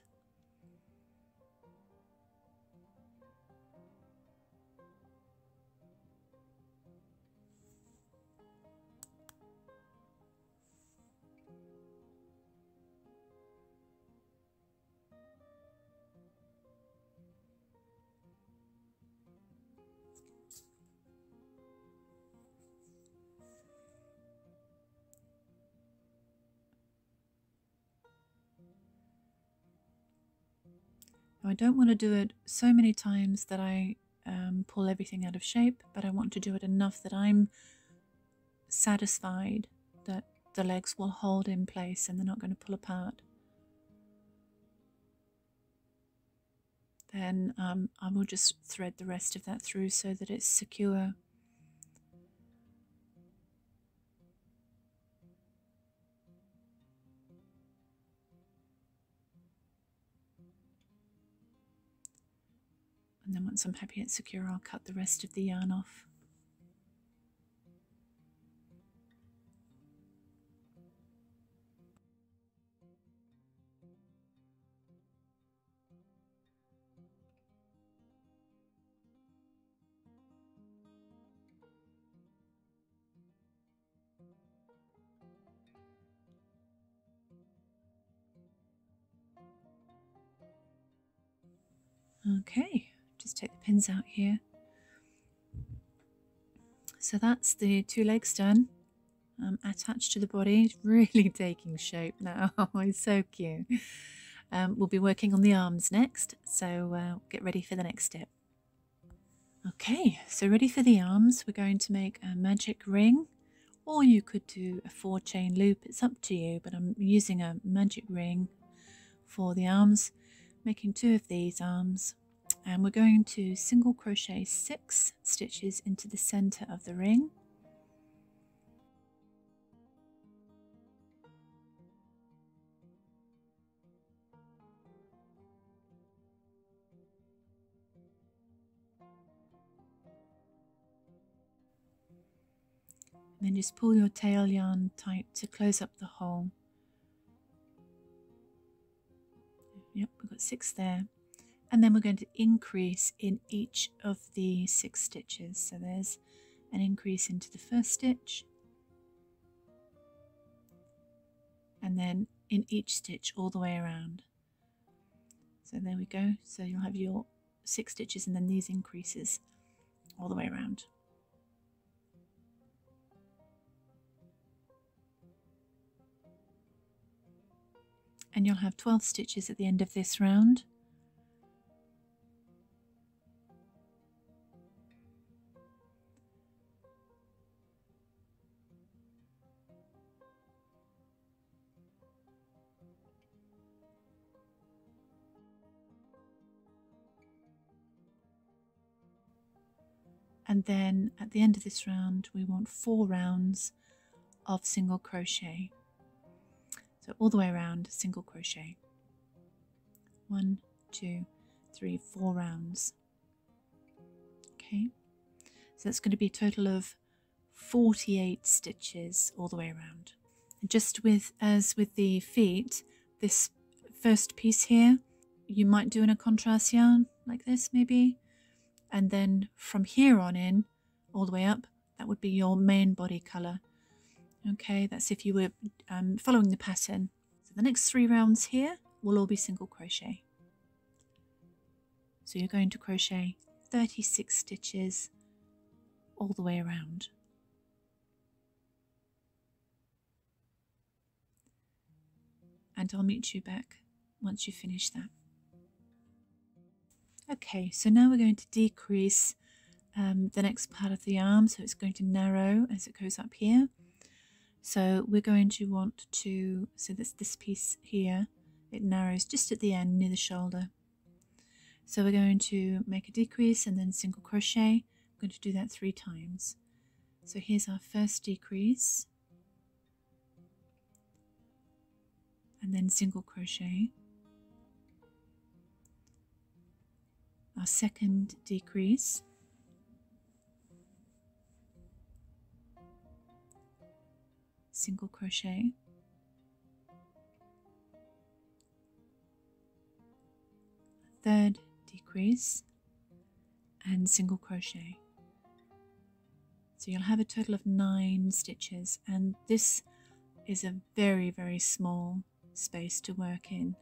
I don't want to do it so many times that I um, pull everything out of shape, but I want to do it enough that I'm satisfied that the legs will hold in place and they're not going to pull apart. Then um, I will just thread the rest of that through so that it's secure. And then once I'm happy it's secure, I'll cut the rest of the yarn off. Pins out here. So that's the two legs done, um, attached to the body. Really taking shape now. it's so cute. Um, we'll be working on the arms next, so uh, get ready for the next step. Okay, so ready for the arms, we're going to make a magic ring, or you could do a four chain loop, it's up to you, but I'm using a magic ring for the arms, making two of these arms and we're going to single crochet six stitches into the center of the ring then just pull your tail yarn tight to close up the hole. Yep, we've got six there and then we're going to increase in each of the six stitches. So there's an increase into the first stitch. And then in each stitch all the way around. So there we go. So you'll have your six stitches and then these increases all the way around. And you'll have 12 stitches at the end of this round and then at the end of this round we want four rounds of single crochet. So all the way around single crochet. One two three four rounds. Okay. So that's going to be a total of 48 stitches all the way around. And just with as with the feet this first piece here you might do in a contrast yarn like this maybe and then from here on in all the way up that would be your main body color. Okay that's if you were um, following the pattern. So the next three rounds here will all be single crochet. So you're going to crochet 36 stitches all the way around. And I'll meet you back once you finish that Okay, so now we're going to decrease um, the next part of the arm, so it's going to narrow as it goes up here. So we're going to want to, so that's this piece here, it narrows just at the end near the shoulder. So we're going to make a decrease and then single crochet. I'm going to do that three times. So here's our first decrease. And then single crochet. Our second decrease. Single crochet. Third decrease and single crochet. So you'll have a total of nine stitches, and this is a very, very small space to work in.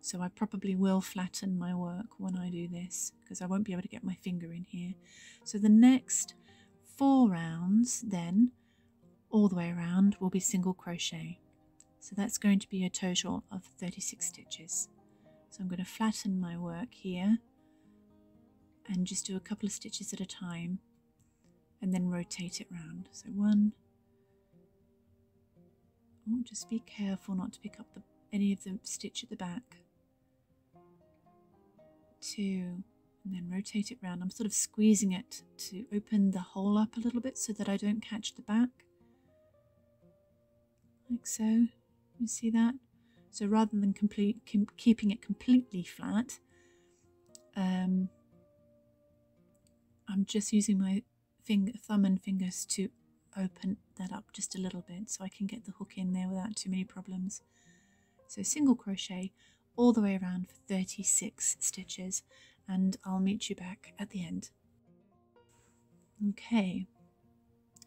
So I probably will flatten my work when I do this because I won't be able to get my finger in here. So the next four rounds then all the way around will be single crochet. So that's going to be a total of 36 stitches. So I'm going to flatten my work here and just do a couple of stitches at a time and then rotate it round. So one, oh, just be careful not to pick up the, any of the stitch at the back. Two, and then rotate it round. I'm sort of squeezing it to open the hole up a little bit so that I don't catch the back. Like so. You see that? So rather than complete keeping it completely flat, um, I'm just using my finger, thumb and fingers to open that up just a little bit so I can get the hook in there without too many problems. So single crochet all the way around for 36 stitches and I'll meet you back at the end. Okay,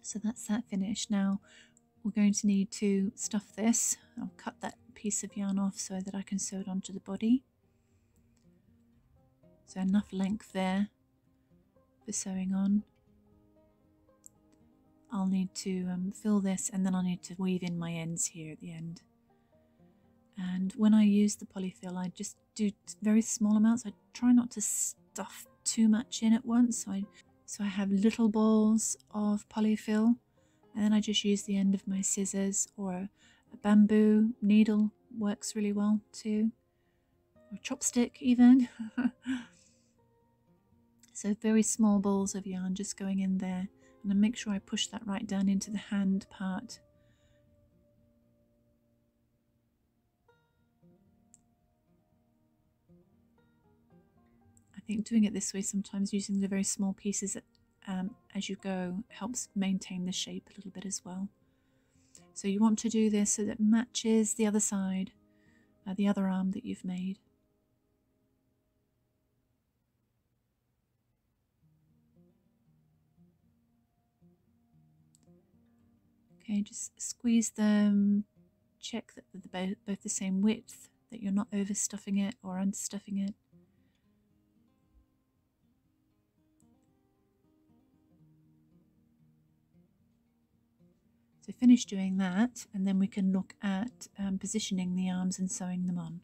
so that's that finished. Now we're going to need to stuff this. I'll cut that piece of yarn off so that I can sew it onto the body. So enough length there for sewing on. I'll need to um, fill this and then I'll need to weave in my ends here at the end. And when I use the polyfill, I just do very small amounts. I try not to stuff too much in at once. So I, so I have little balls of polyfill and then I just use the end of my scissors or a, bamboo needle works really well too, or chopstick even. so very small balls of yarn just going in there and then make sure I push that right down into the hand part think doing it this way, sometimes using the very small pieces um, as you go, helps maintain the shape a little bit as well. So you want to do this so that matches the other side, uh, the other arm that you've made. Okay, just squeeze them, check that they're both the same width, that you're not overstuffing it or understuffing it. So finish doing that and then we can look at um, positioning the arms and sewing them on.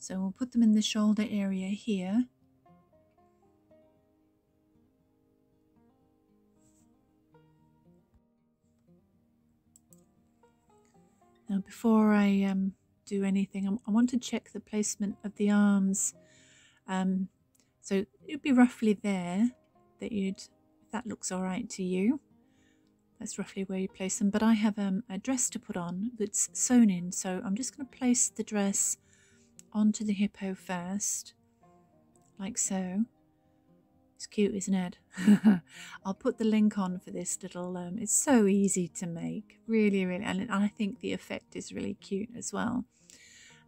So we'll put them in the shoulder area here before I um, do anything, I, want to check the placement of the arms. Um, so it would be roughly there that you'd, if that looks all right to you. That's roughly where you place them. But I have um, a dress to put on that's sewn in. So I'm just going to place the dress onto the hippo first, like so. It's cute, isn't it? I'll put the link on for this little, um, it's so easy to make, really, really, and I think the effect is really cute as well.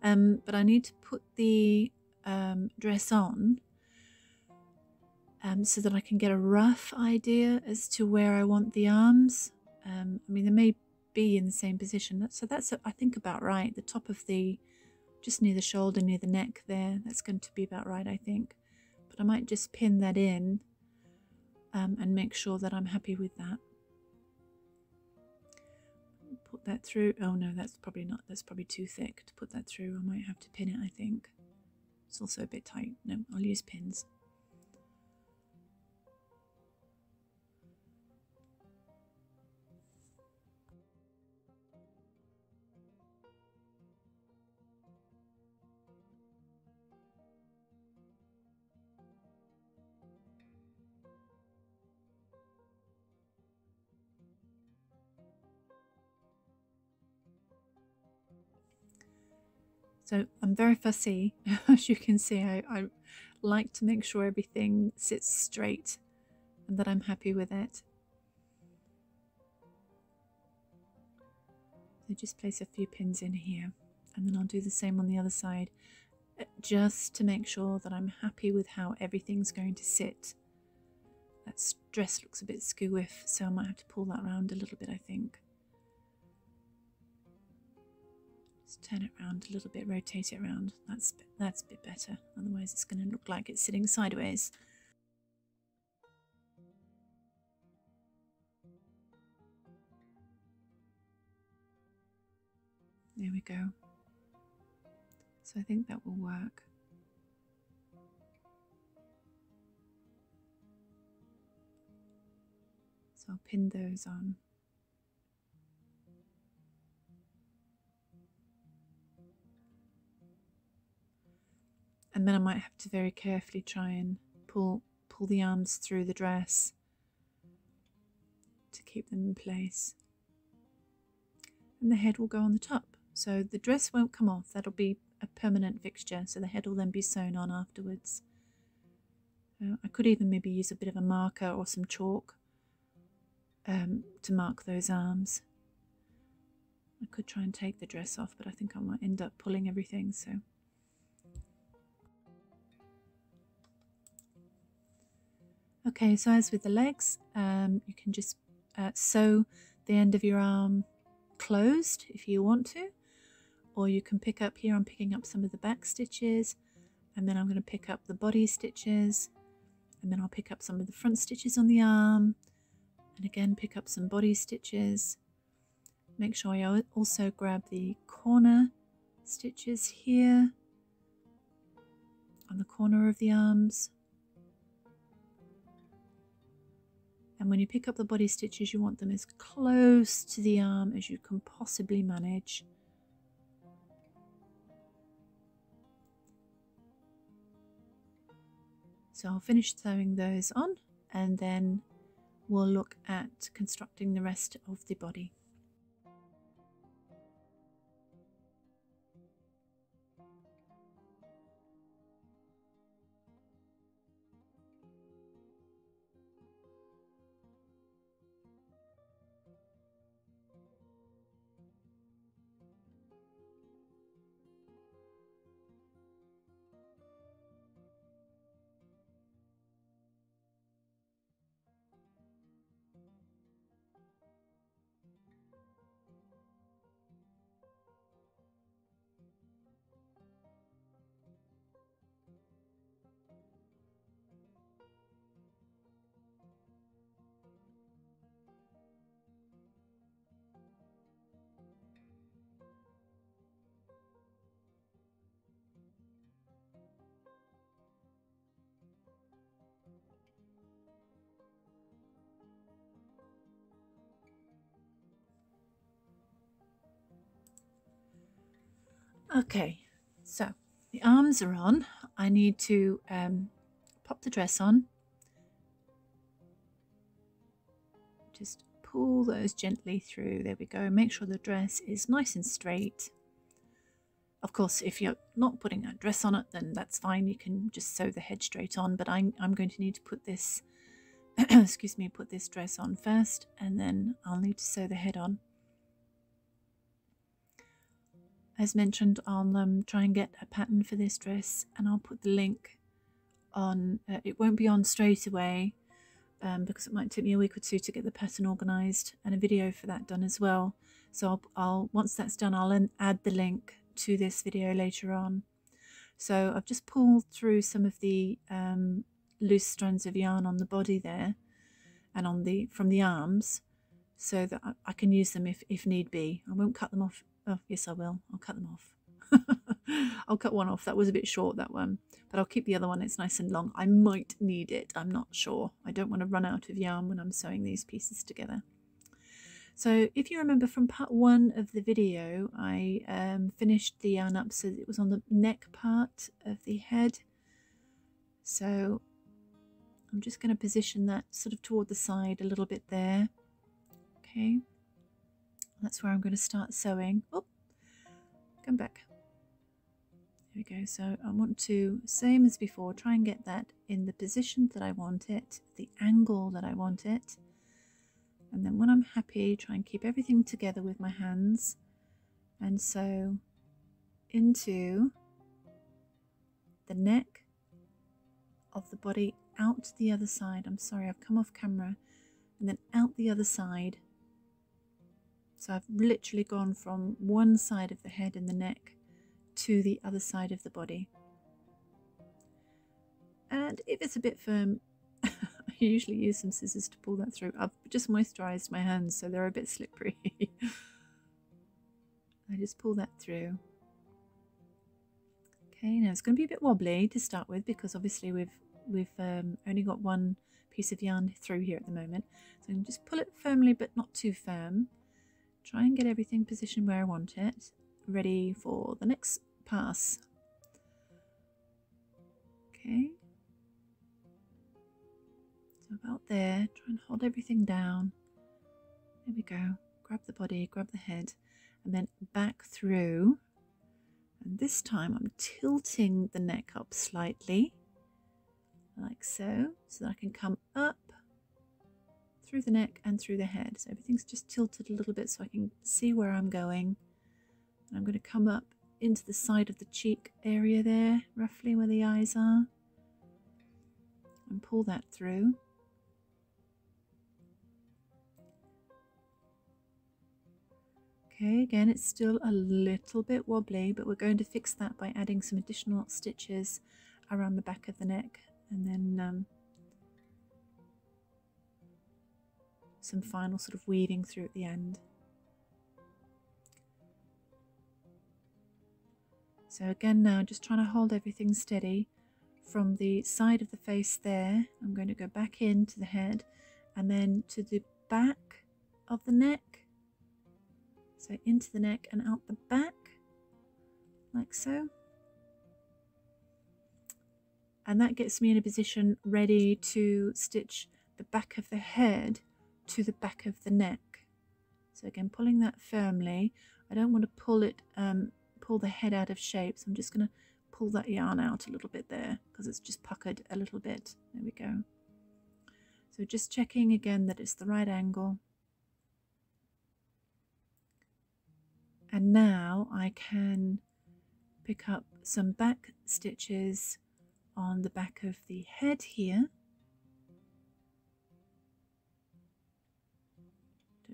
Um, but I need to put the um, dress on um, so that I can get a rough idea as to where I want the arms. Um, I mean, they may be in the same position, so that's, I think, about right. The top of the, just near the shoulder, near the neck there, that's going to be about right, I think. I might just pin that in um, and make sure that I'm happy with that. Put that through. Oh no, that's probably not, that's probably too thick to put that through. I might have to pin it, I think. It's also a bit tight. No, I'll use pins. So I'm very fussy, as you can see. I, I like to make sure everything sits straight and that I'm happy with it. So just place a few pins in here and then I'll do the same on the other side uh, just to make sure that I'm happy with how everything's going to sit. That dress looks a bit skewiff so I might have to pull that around a little bit I think. Turn it around a little bit, rotate it around. That's that's a bit better. Otherwise, it's going to look like it's sitting sideways. There we go. So I think that will work. So I'll pin those on. And then I might have to very carefully try and pull pull the arms through the dress to keep them in place. And the head will go on the top. So the dress won't come off, that'll be a permanent fixture, so the head will then be sewn on afterwards. Uh, I could even maybe use a bit of a marker or some chalk um, to mark those arms. I could try and take the dress off, but I think I might end up pulling everything, so. Okay, so as with the legs, um, you can just uh, sew the end of your arm closed if you want to or you can pick up here I'm picking up some of the back stitches and then I'm going to pick up the body stitches and then I'll pick up some of the front stitches on the arm and again pick up some body stitches. Make sure I also grab the corner stitches here on the corner of the arms and when you pick up the body stitches you want them as close to the arm as you can possibly manage So I'll finish sewing those on and then we'll look at constructing the rest of the body. Okay, so the arms are on. I need to um, pop the dress on. Just pull those gently through. There we go. Make sure the dress is nice and straight. Of course, if you're not putting a dress on it, then that's fine. You can just sew the head straight on. But I'm, I'm going to need to put this, excuse me, put this dress on first, and then I'll need to sew the head on as mentioned, I'll um, try and get a pattern for this dress and I'll put the link on. Uh, it won't be on straight away um, because it might take me a week or two to get the pattern organised and a video for that done as well. So I'll, I'll once that's done, I'll add the link to this video later on. So I've just pulled through some of the um, loose strands of yarn on the body there and on the from the arms so that I, I can use them if, if need be. I won't cut them off Oh, yes, I will. I'll cut them off. I'll cut one off. That was a bit short, that one. But I'll keep the other one. It's nice and long. I might need it. I'm not sure. I don't want to run out of yarn when I'm sewing these pieces together. So if you remember from part one of the video, I um, finished the yarn up so it was on the neck part of the head. So I'm just going to position that sort of toward the side a little bit there. Okay. That's where I'm going to start sewing. Oh, come back. There we go. So I want to, same as before, try and get that in the position that I want it, the angle that I want it. And then when I'm happy, try and keep everything together with my hands and sew into the neck of the body out the other side. I'm sorry, I've come off camera and then out the other side So I've literally gone from one side of the head and the neck to the other side of the body. And if it's a bit firm, I usually use some scissors to pull that through. I've just moisturized my hands so they're a bit slippery. I just pull that through. Okay, now it's going to be a bit wobbly to start with because obviously we've we've um, only got one piece of yarn through here at the moment. So I'm just pull it firmly but not too firm. Try and get everything positioned where I want it. Ready for the next pass. Okay. So about there, try and hold everything down. There we go. Grab the body, grab the head, and then back through. And this time I'm tilting the neck up slightly, like so, so that I can come up through the neck and through the head. So everything's just tilted a little bit so I can see where I'm going. And I'm going to come up into the side of the cheek area there, roughly where the eyes are, and pull that through. Okay, again, it's still a little bit wobbly, but we're going to fix that by adding some additional stitches around the back of the neck and then um, some final sort of weaving through at the end. So again now, just trying to hold everything steady from the side of the face there. I'm going to go back into the head and then to the back of the neck so into the neck and out the back, like so. And that gets me in a position ready to stitch the back of the head to the back of the neck. So again, pulling that firmly. I don't want to pull it, um, pull the head out of shape. So I'm just going to pull that yarn out a little bit there because it's just puckered a little bit. There we go. So just checking again that it's the right angle. and now I can pick up some back stitches on the back of the head here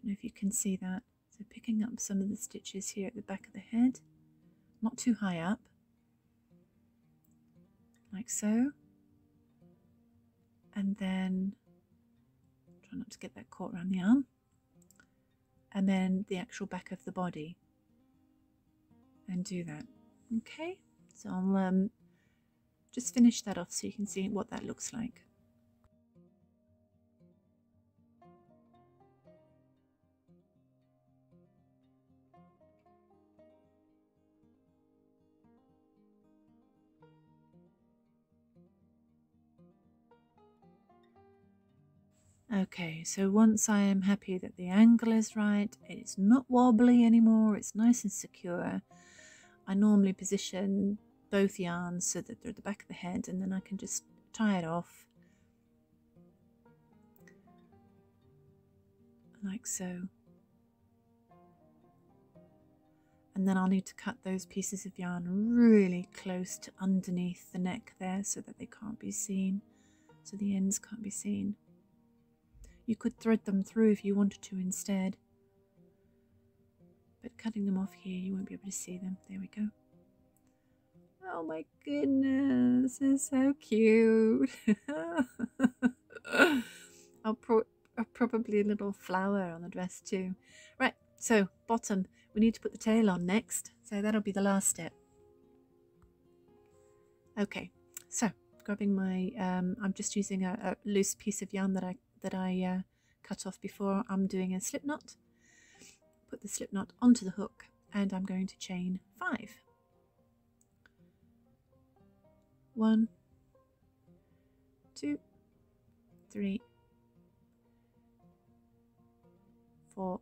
don't know if you can see that. So picking up some of the stitches here at the back of the head. Not too high up. Like so. And then try not to get that caught around the arm. And then the actual back of the body. And do that. Okay, so I'll um, just finish that off so you can see what that looks like. Okay, so once I am happy that the angle is right, it's not wobbly anymore, it's nice and secure, I normally position both yarns so that they're at the back of the head and then I can just tie it off like so. And then I'll need to cut those pieces of yarn really close to underneath the neck there so that they can't be seen, so the ends can't be seen. You could thread them through if you wanted to instead. But cutting them off here you won't be able to see them. There we go. Oh my goodness it's so cute. I'll, I'll probably a little flower on the dress too. Right so bottom we need to put the tail on next so that'll be the last step. Okay so grabbing my um, I'm just using a, a, loose piece of yarn that I that I uh, cut off before I'm doing a slip knot put the slip knot onto the hook and I'm going to chain five. One, two, three, four,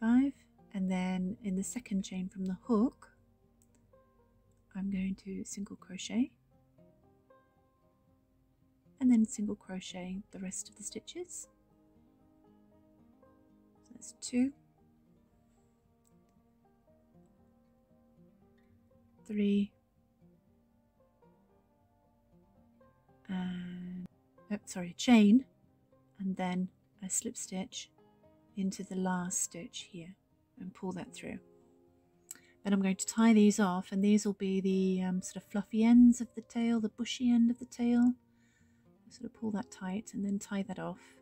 five, and then in the second chain from the hook, I'm going to single crochet and then single crochet the rest of the stitches so that's two, three, and oh, sorry, chain, and then a slip stitch into the last stitch here and pull that through. Then I'm going to tie these off and these will be the um, sort of fluffy ends of the tail, the bushy end of the tail. Sort of pull that tight and then tie that off.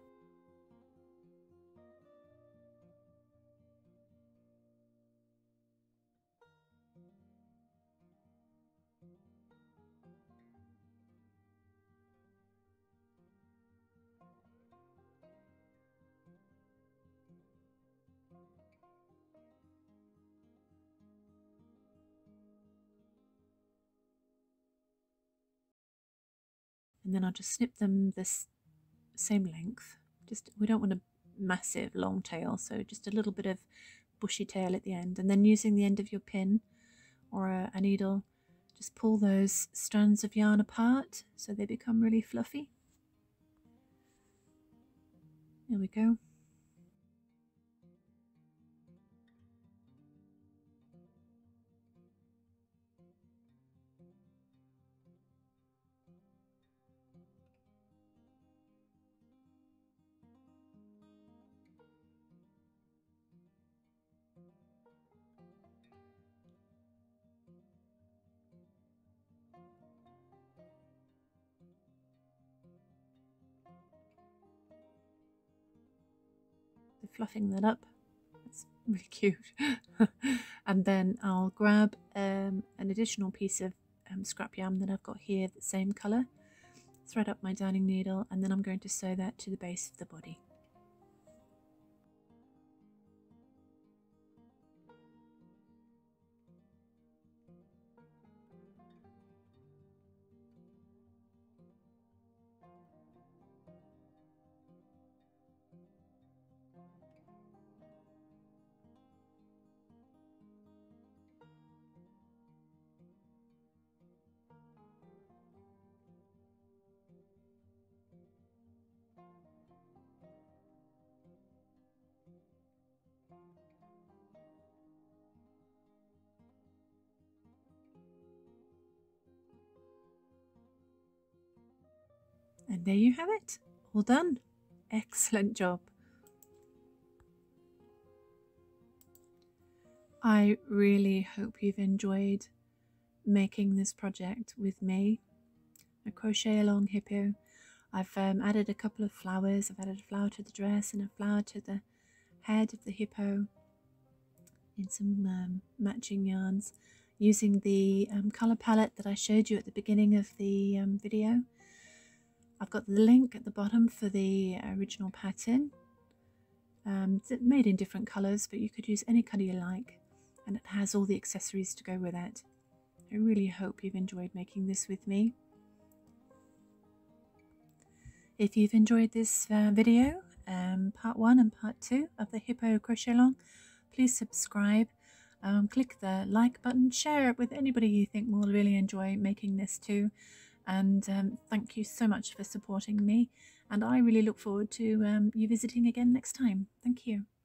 And then I'll just snip them this same length. Just we don't want a massive long tail, so just a little bit of bushy tail at the end, and then using the end of your pin or a, a needle, just pull those strands of yarn apart so they become really fluffy. There we go. Fluffing that up. That's really cute. and then I'll grab um, an additional piece of um, scrap yarn that I've got here, the same colour, thread up my darning needle, and then I'm going to sew that to the base of the body. There you have it. All done. Excellent job. I really hope you've enjoyed making this project with me. A crochet along hippo. I've um, added a couple of flowers. I've added a flower to the dress and a flower to the head of the hippo in some um, matching yarns using the um, colour palette that I showed you at the beginning of the um, video. I've got the link at the bottom for the original pattern. Um, it's made in different colours, but you could use any colour you like, and it has all the accessories to go with it. I really hope you've enjoyed making this with me. If you've enjoyed this uh, video, um, part one and part two of the Hippo Crochet Along, please subscribe, um, click the like button, share it with anybody you think will really enjoy making this too. And um, thank you so much for supporting me. And I really look forward to um, you visiting again next time. Thank you.